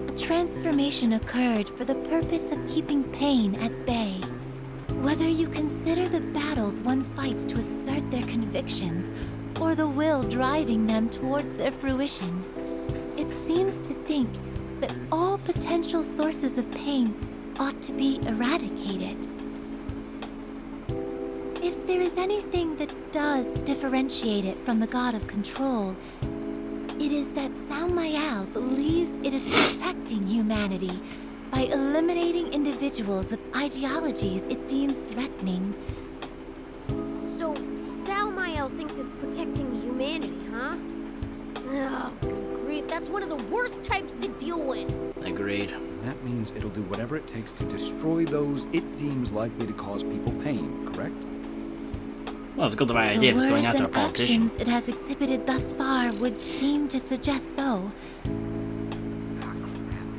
a transformation occurred for the purpose of keeping pain at bay. Whether you consider the battles one fights to assert their convictions, or the will driving them towards their fruition, it seems to think that all potential sources of pain ought to be eradicated. If there is anything that does differentiate it from the god of control, it is that Salmael believes it is protecting humanity by eliminating individuals with ideologies it deems threatening. So, Salmael thinks it's protecting humanity, huh? Oh, good grief, that's one of the worst types to deal with. Agreed. That means it'll do whatever it takes to destroy those it deems likely to cause people pain, correct? Well, it's got the right idea if it's going words after a and politician. actions it has exhibited thus far would seem to suggest so.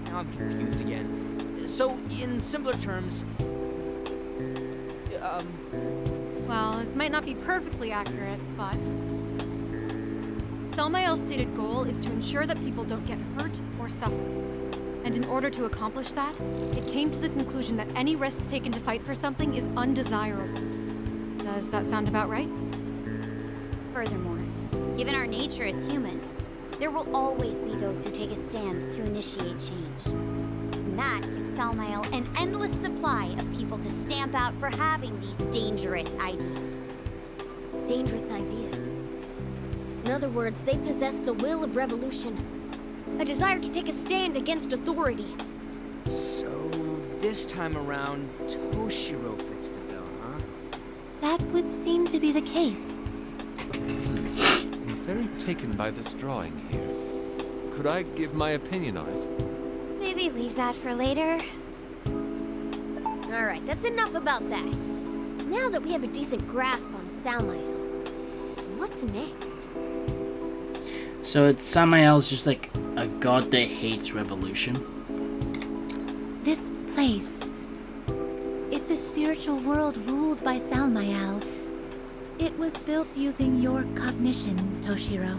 Now I'm confused again. So, in simpler terms, um, Well, this might not be perfectly accurate, but. Salmael's stated goal is to ensure that people don't get hurt or suffer. And in order to accomplish that, it came to the conclusion that any risk taken to fight for something is undesirable. Does that sound about right? Furthermore, given our nature as humans, there will always be those who take a stand to initiate change. And that gives Salmael an endless supply of people to stamp out for having these dangerous ideas. Dangerous ideas. In other words, they possess the will of revolution, a desire to take a stand against authority. so this time around, Toshiro That would seem to be the case. I'm very taken by this drawing here. Could I give my opinion on it? Maybe leave that for later. Alright, that's enough about that. Now that we have a decent grasp on Salmael, what's next? So it's Samael's just like a god that hates revolution. This place. A spiritual world ruled by Salmael. It was built using your cognition, Toshiro.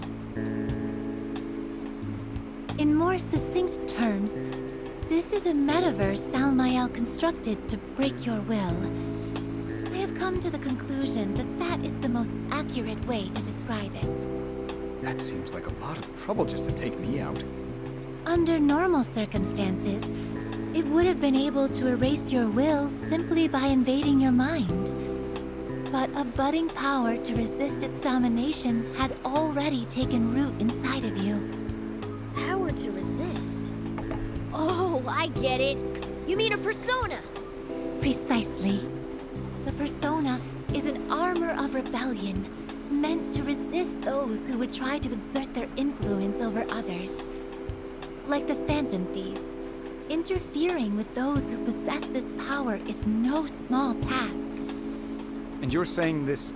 In more succinct terms, this is a metaverse Salmael constructed to break your will. I have come to the conclusion that that is the most accurate way to describe it. That seems like a lot of trouble just to take me out. Under normal circumstances, it would have been able to erase your will simply by invading your mind. But a budding power to resist its domination had already taken root inside of you. Power to resist? Oh, I get it. You mean a persona? Precisely. The persona is an armor of rebellion, meant to resist those who would try to exert their influence over others. Like the Phantom Thieves, interfering with those who possess this power is no small task. And you're saying this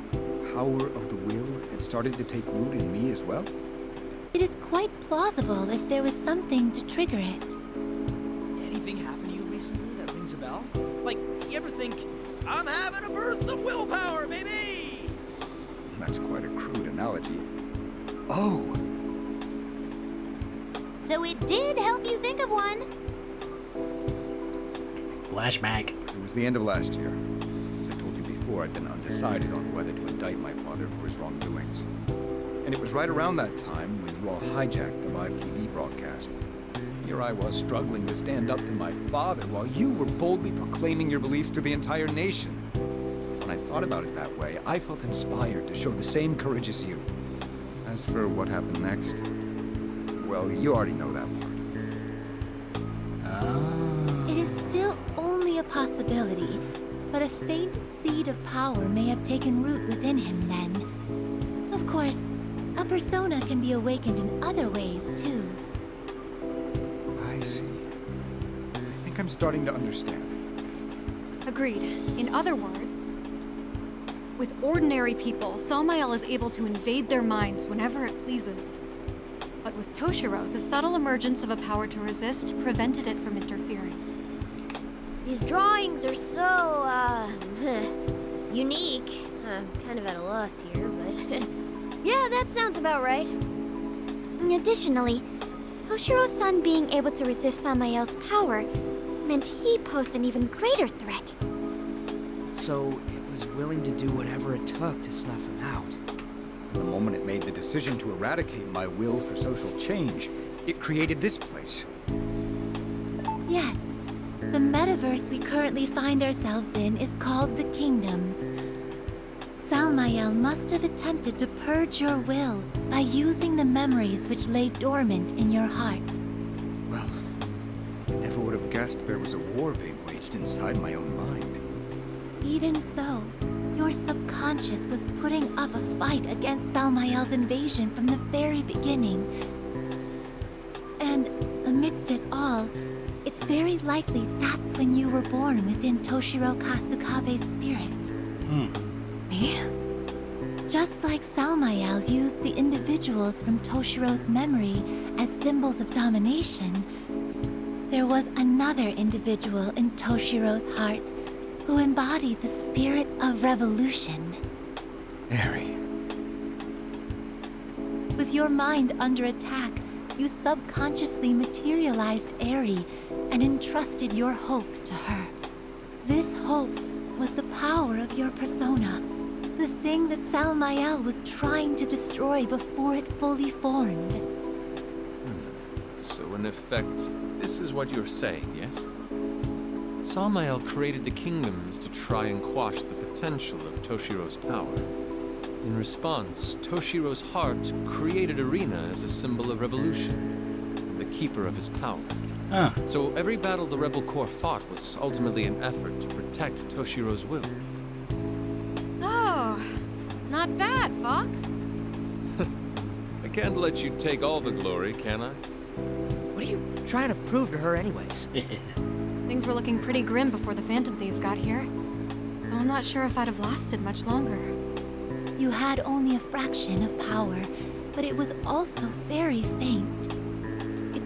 power of the will had started to take root in me as well? It is quite plausible if there was something to trigger it. Anything happened to you recently that rings a bell? Like, you ever think, I'm having a birth of willpower, baby? That's quite a crude analogy. Oh, So it did help you think of one. Flashback. it was the end of last year. As I told you before, I'd been undecided on whether to indict my father for his wrongdoings. And it was right around that time when you all hijacked the live TV broadcast. Here I was struggling to stand up to my father while you were boldly proclaiming your beliefs to the entire nation. When I thought about it that way, I felt inspired to show the same courage as you. As for what happened next, well, you already know that power may have taken root within him then. Of course, a persona can be awakened in other ways too. I see. I think I'm starting to understand. Agreed. In other words, with ordinary people, Salmael is able to invade their minds whenever it pleases. But with Toshiro, the subtle emergence of a power to resist prevented it from interfering. These drawings are so, uh, <laughs> unique. I'm kind of at a loss here, but <laughs> yeah, that sounds about right. Additionally, Toshiro's son being able to resist Salmael's power meant he posed an even greater threat. So it was willing to do whatever it took to snuff him out. The moment it made the decision to eradicate my will for social change, it created this place. The metaverse we currently find ourselves in is called the Kingdoms. Salmael must have attempted to purge your will by using the memories which lay dormant in your heart. Well, I never would have guessed there was a war being waged inside my own mind. Even so, your subconscious was putting up a fight against Salmael's invasion from the very beginning. And amidst it all, it's very likely that's when you were born within Toshiro Kasukabe's spirit. Hmm. Me? Just like Salmael used the individuals from Toshiro's memory as symbols of domination, there was another individual in Toshiro's heart who embodied the spirit of revolution. Eri. With your mind under attack, you subconsciously materialized Eri and entrusted your hope to her. This hope was the power of your persona, the thing that Salmael was trying to destroy before it fully formed. So in effect, this is what you're saying, yes? Salmael created the kingdoms to try and quash the potential of Toshiro's power. In response, Toshiro's heart created Erina as a symbol of revolution, the keeper of his power. Ah. So every battle the Rebel Corps fought was ultimately an effort to protect Toshiro's will. Oh, not bad, Fox. <laughs> I can't let you take all the glory, can I? What are you trying to prove to her anyways? <laughs> Things were looking pretty grim before the Phantom Thieves got here. So I'm not sure if I'd have lasted much longer. You had only a fraction of power, but it was also very faint.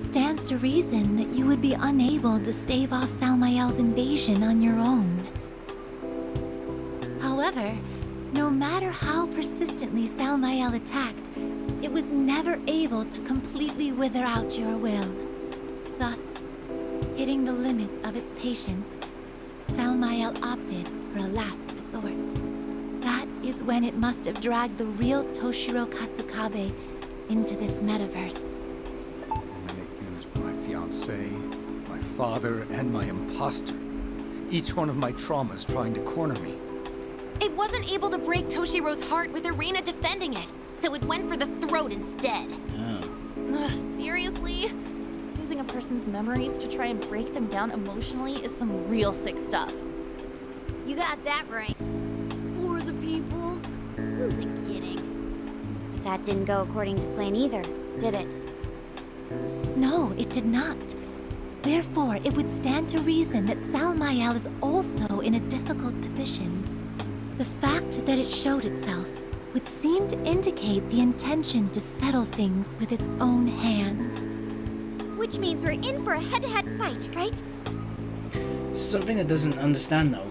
Stands to reason that you would be unable to stave off Salmael's invasion on your own. However, no matter how persistently Salmael attacked, it was never able to completely wither out your will. Thus, hitting the limits of its patience, Salmael opted for a last resort. That is when it must have dragged the real Toshiro Kasukabe into this metaverse. My fiancé, my father, and my imposter. Each one of my traumas trying to corner me. It wasn't able to break Toshiro's heart with Erina defending it, so it went for the throat instead. Oh. Ugh, seriously? Using a person's memories to try and break them down emotionally is some real sick stuff. You got that right. For the people? Who's a kidding? That didn't go according to plan either, did it? No, it did not. Therefore, it would stand to reason that Salmael is also in a difficult position. The fact that it showed itself, would seem to indicate the intention to settle things with its own hands. Which means we're in for a head-to-head fight, right? Something that doesn't understand though.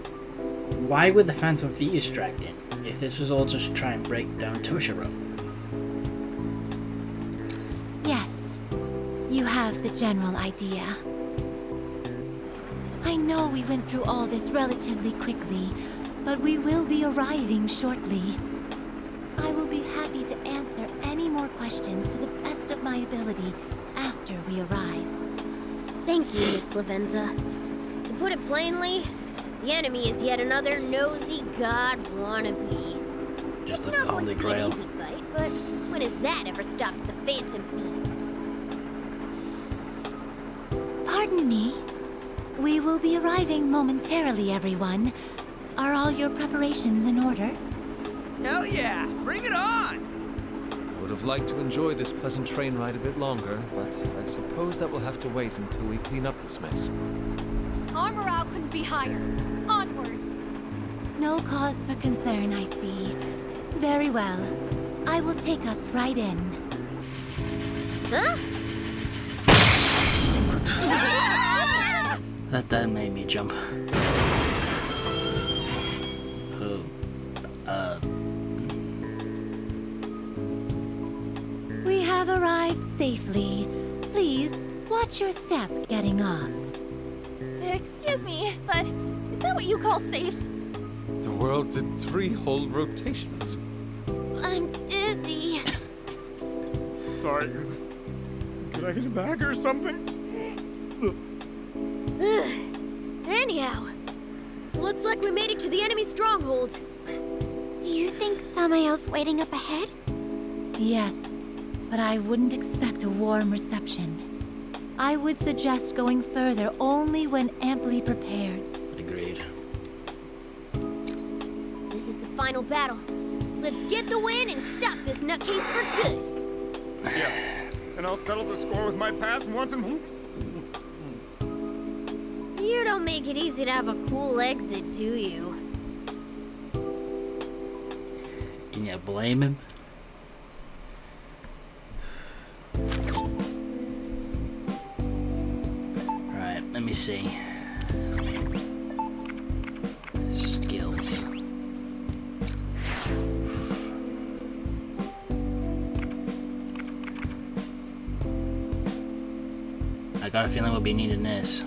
Why were the Phantom Thieves dragged in if this was all just to try and break down Toshiro? You have the general idea. I know we went through all this relatively quickly, but we will be arriving shortly. I will be happy to answer any more questions to the best of my ability after we arrive. Thank you, Miss Lavenza. To put it plainly, the enemy is yet another nosy god wannabe. Just it's not going Holy to be an easy fight, but when has that ever stopped the Phantom Thieves? Pardon me. We will be arriving momentarily, everyone. Are all your preparations in order? Hell yeah! Bring it on! I would have liked to enjoy this pleasant train ride a bit longer, but I suppose that will have to wait until we clean up this mess. Our morale couldn't be higher. Onwards. No cause for concern, I see. Very well. I will take us right in. Huh? That that made me jump. Oh. Uh. We have arrived safely. Please, watch your step getting off. Excuse me, but is that what you call safe? The world did three whole rotations. I'm dizzy. Sorry. Could I get a bag or something? Looks like we made it to the enemy stronghold. Do you think Salmael's waiting up ahead? Yes, but I wouldn't expect a warm reception. I would suggest going further only when amply prepared. Agreed. This is the final battle. Let's get the win and stop this nutcase for good. Yeah. And I'll settle the score with my past once and You don't make it easy to have a cool exit, do you? Can you blame him? Alright, let me see. Skills. I got a feeling we'll be needing this.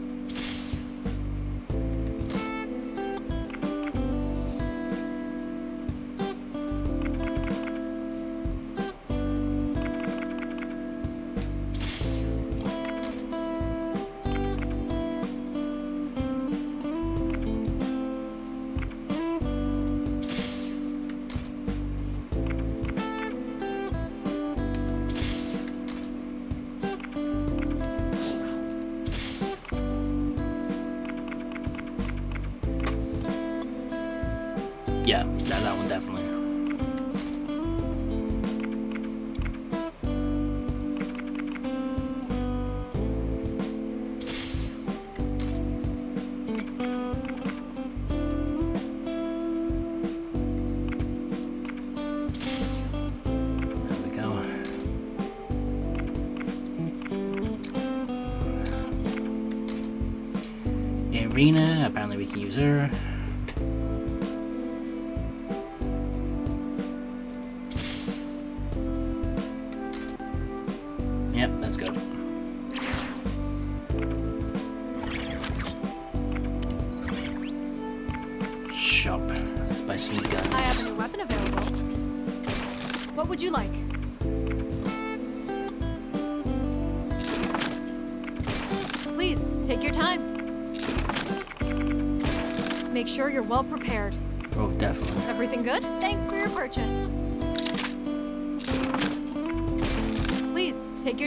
Apparently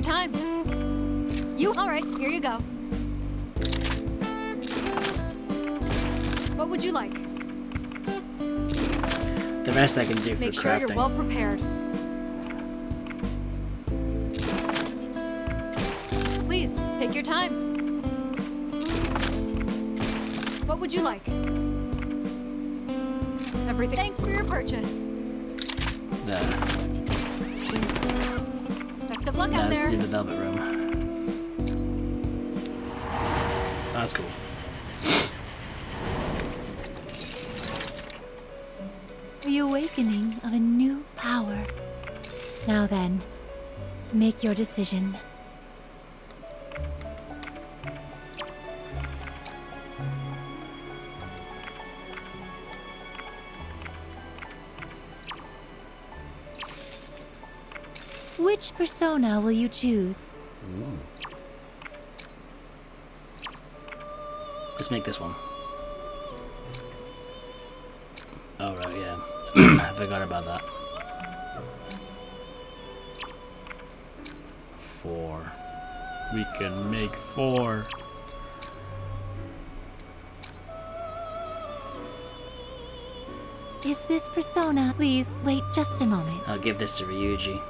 time. You, all right, here you go. What would you like? The rest I can do for Make sure you're well prepared. Luck Now out let's there. do the velvet room. That's cool. The awakening of a new power. Now then, make your decision. Persona will you choose? Let's make this one. Oh, right, yeah. <clears throat> I forgot about that. Four. We can make four. Is this persona? Please wait just a moment. I'll give this to Ryuji.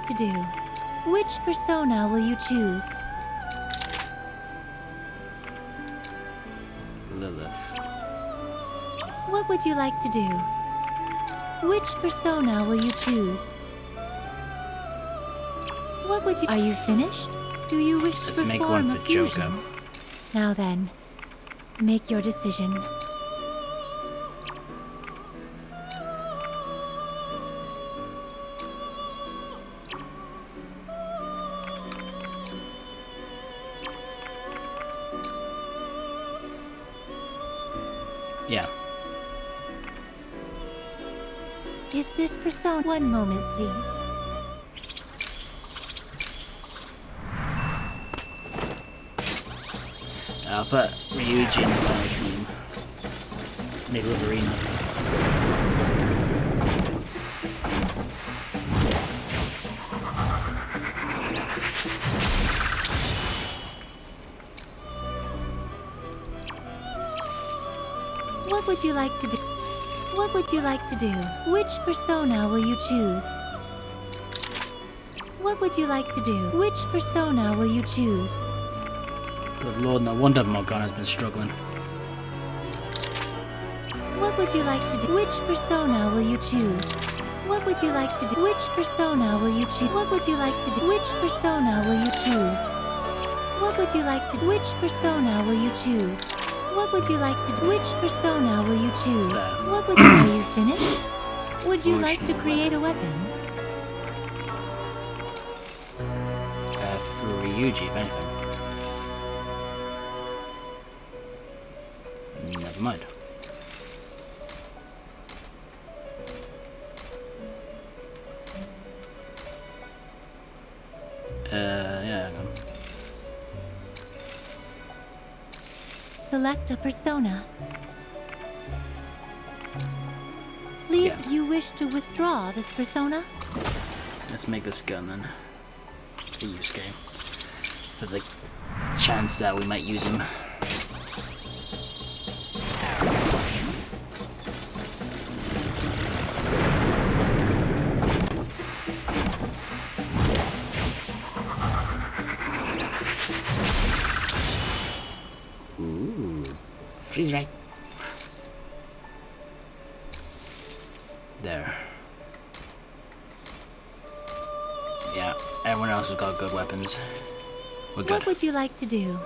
Like to do? Which persona will you choose? Lilith. What would you like to do? Which persona will you choose? What would you- Are you finished? Do you wish to Let's make perform one a for Joker. fusion? Now then, make your decision. One moment, please. I'll put Ryuji in the final team. Maybe Erina. What would you like to do? What would you like to do? Which persona will you choose? What would you like to do? Which persona will you choose? Good lord, no wonder Morgana's been struggling. What would you like to do? Which persona will you choose? What would you like to do? Which persona will you choose? What would you like to do? Which persona will you choose? What would you like to do? Which persona will you choose? What would you like to do? Which persona will you choose? What would you you <clears throat> finished? Would you like to create a weapon? Uh, for Ryuji, if anything. Never mind. A persona. Please, if you wish to withdraw this persona, Let's make this gun then. For Yusuke. For the chance that we might use him. Would you like to do?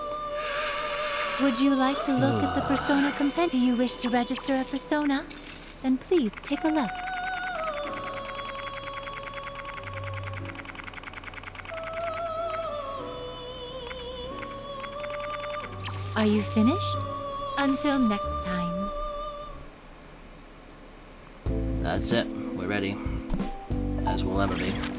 Would you like to look at the persona compendium? Do you wish to register a persona? Then please take a look. Are you finished? Until next time. That's it. We're ready. As we'll ever be.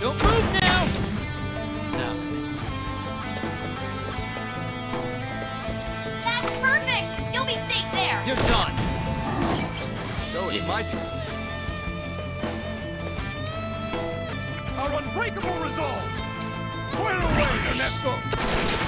Don't move now! That's perfect! You'll be safe there! You're done! So it's my turn. Our unbreakable resolve! Clear away, Ernesto!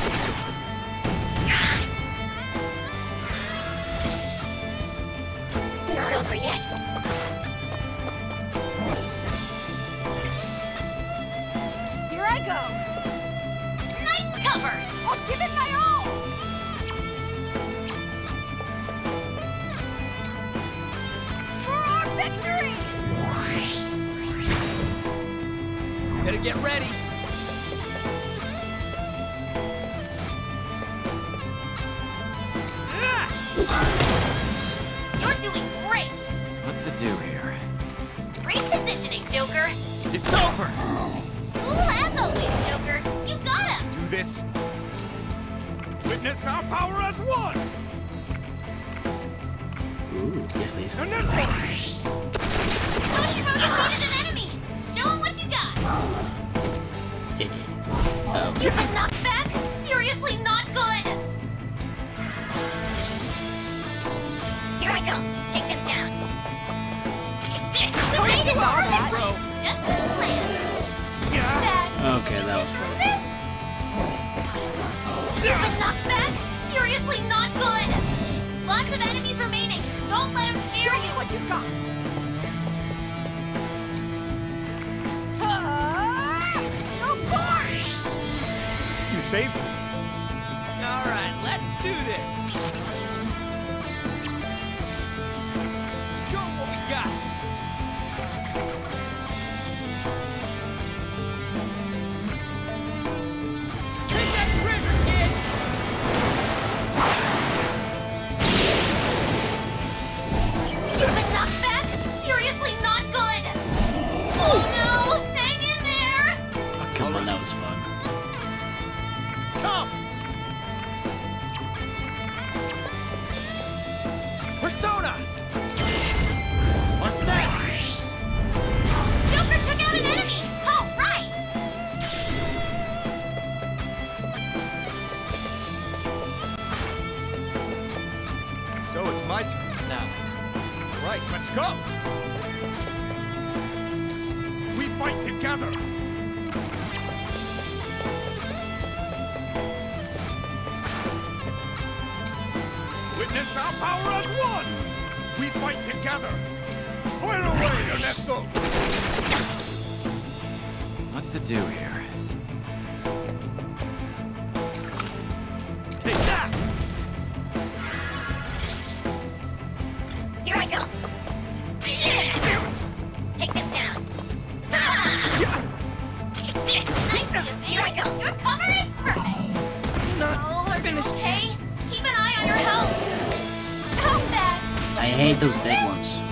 made those big ones.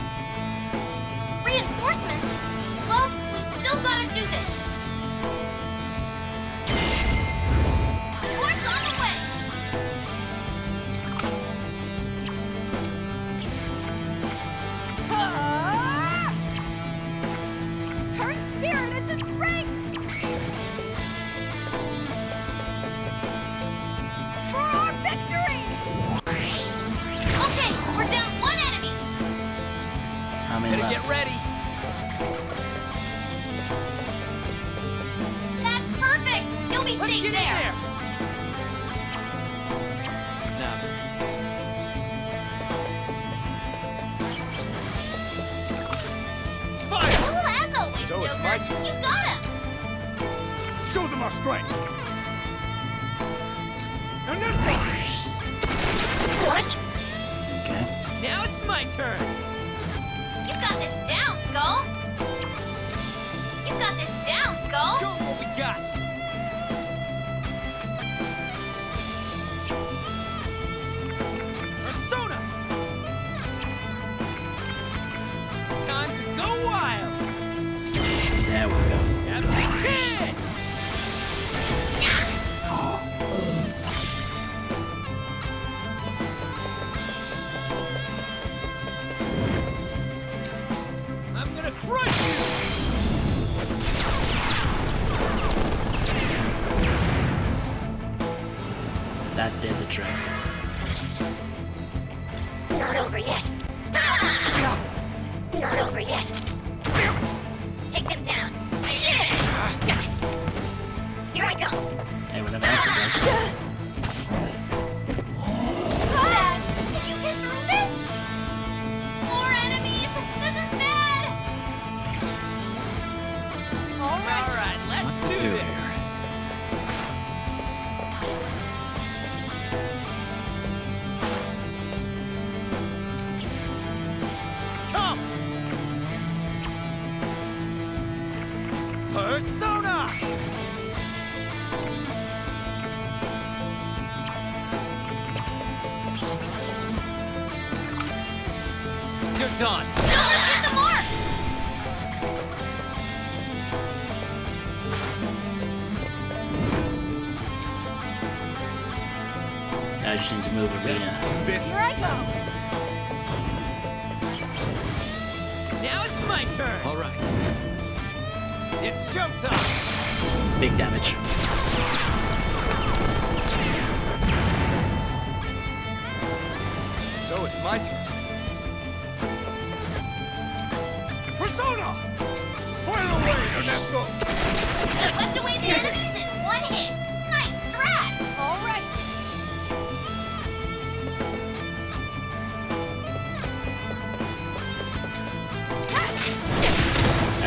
Washington Move Arena.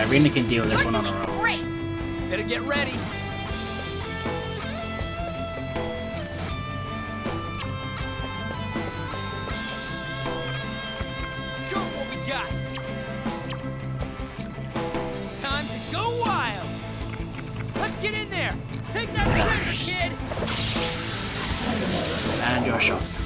Erina can deal with this one on her own. Great. Better get ready. Show what we got. Time to go wild. Let's get in there. Take that treasure, kid. And your shot.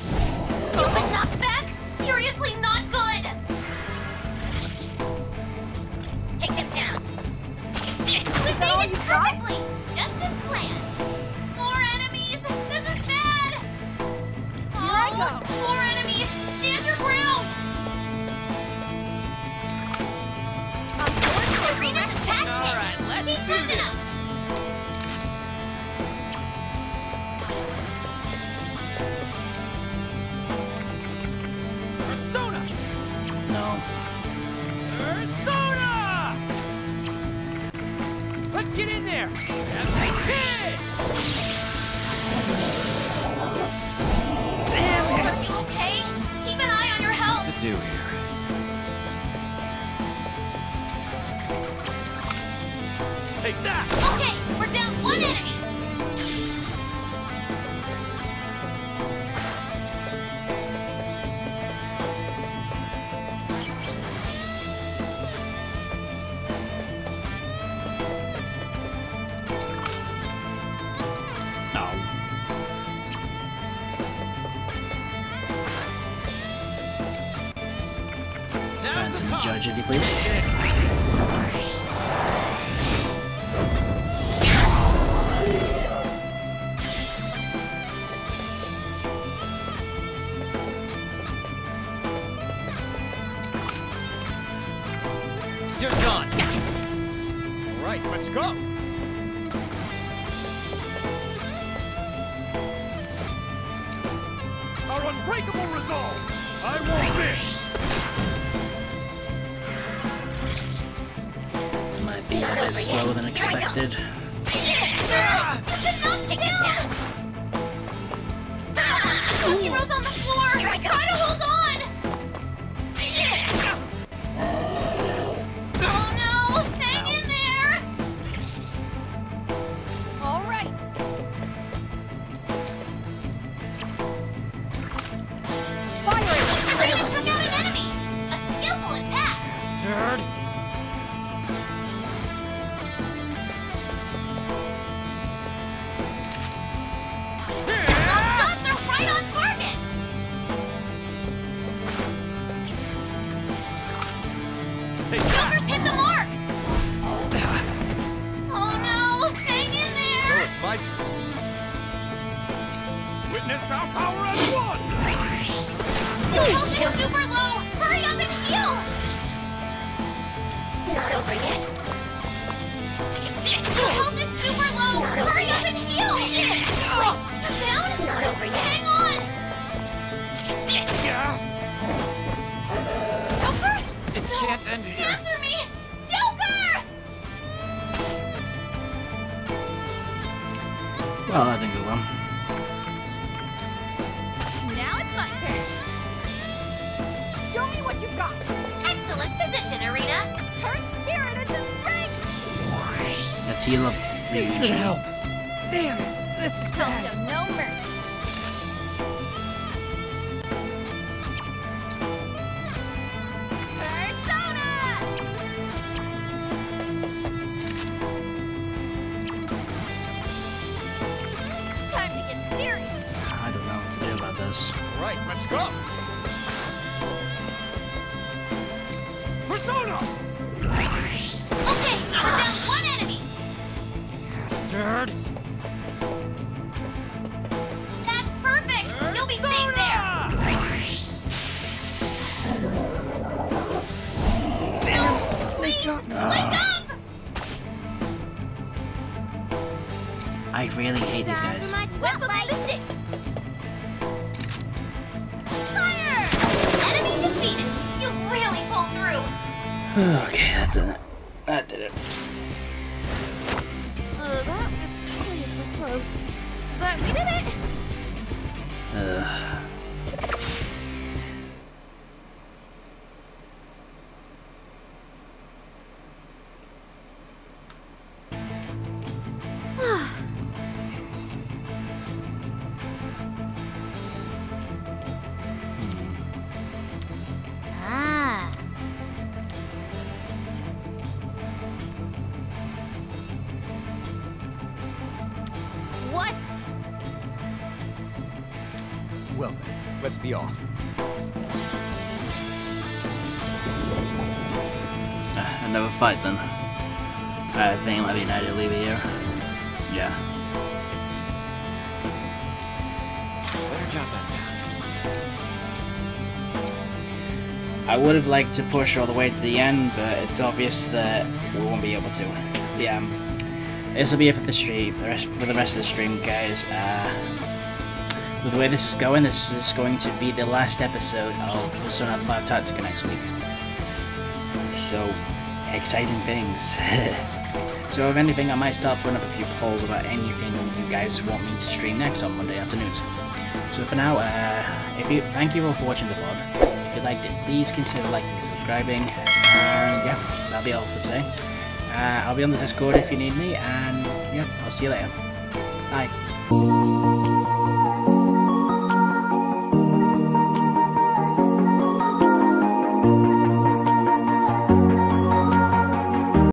Not over yet. Your health is super low! Hurry up and heal! Wait, down? Not over yet. Hang on! Yeah? Joker? It can't end here. Answer me! Joker! Well, that didn't go well. Now it's my turn. Show me what you've got. Excellent position, Erina. Heal Thanks for the help. Damn this is bad. Would have liked to push all the way to the end, but it's obvious that we won't be able to. Yeah. This will be it for the stream. The rest for the rest of the stream, guys. Uh, with the way this is going, this is going to be the last episode of Persona 5 Tactica next week. So, exciting things. <laughs> so, if anything, I might start putting up a few polls about anything you guys want me to stream next on Monday afternoons. So for now, uh, if you thank you all for watching the VOD. Liked it, please consider liking and subscribing. And yeah, that'll be all for today. Uh, I'll be on the Discord if you need me, and yeah, I'll see you later. Bye.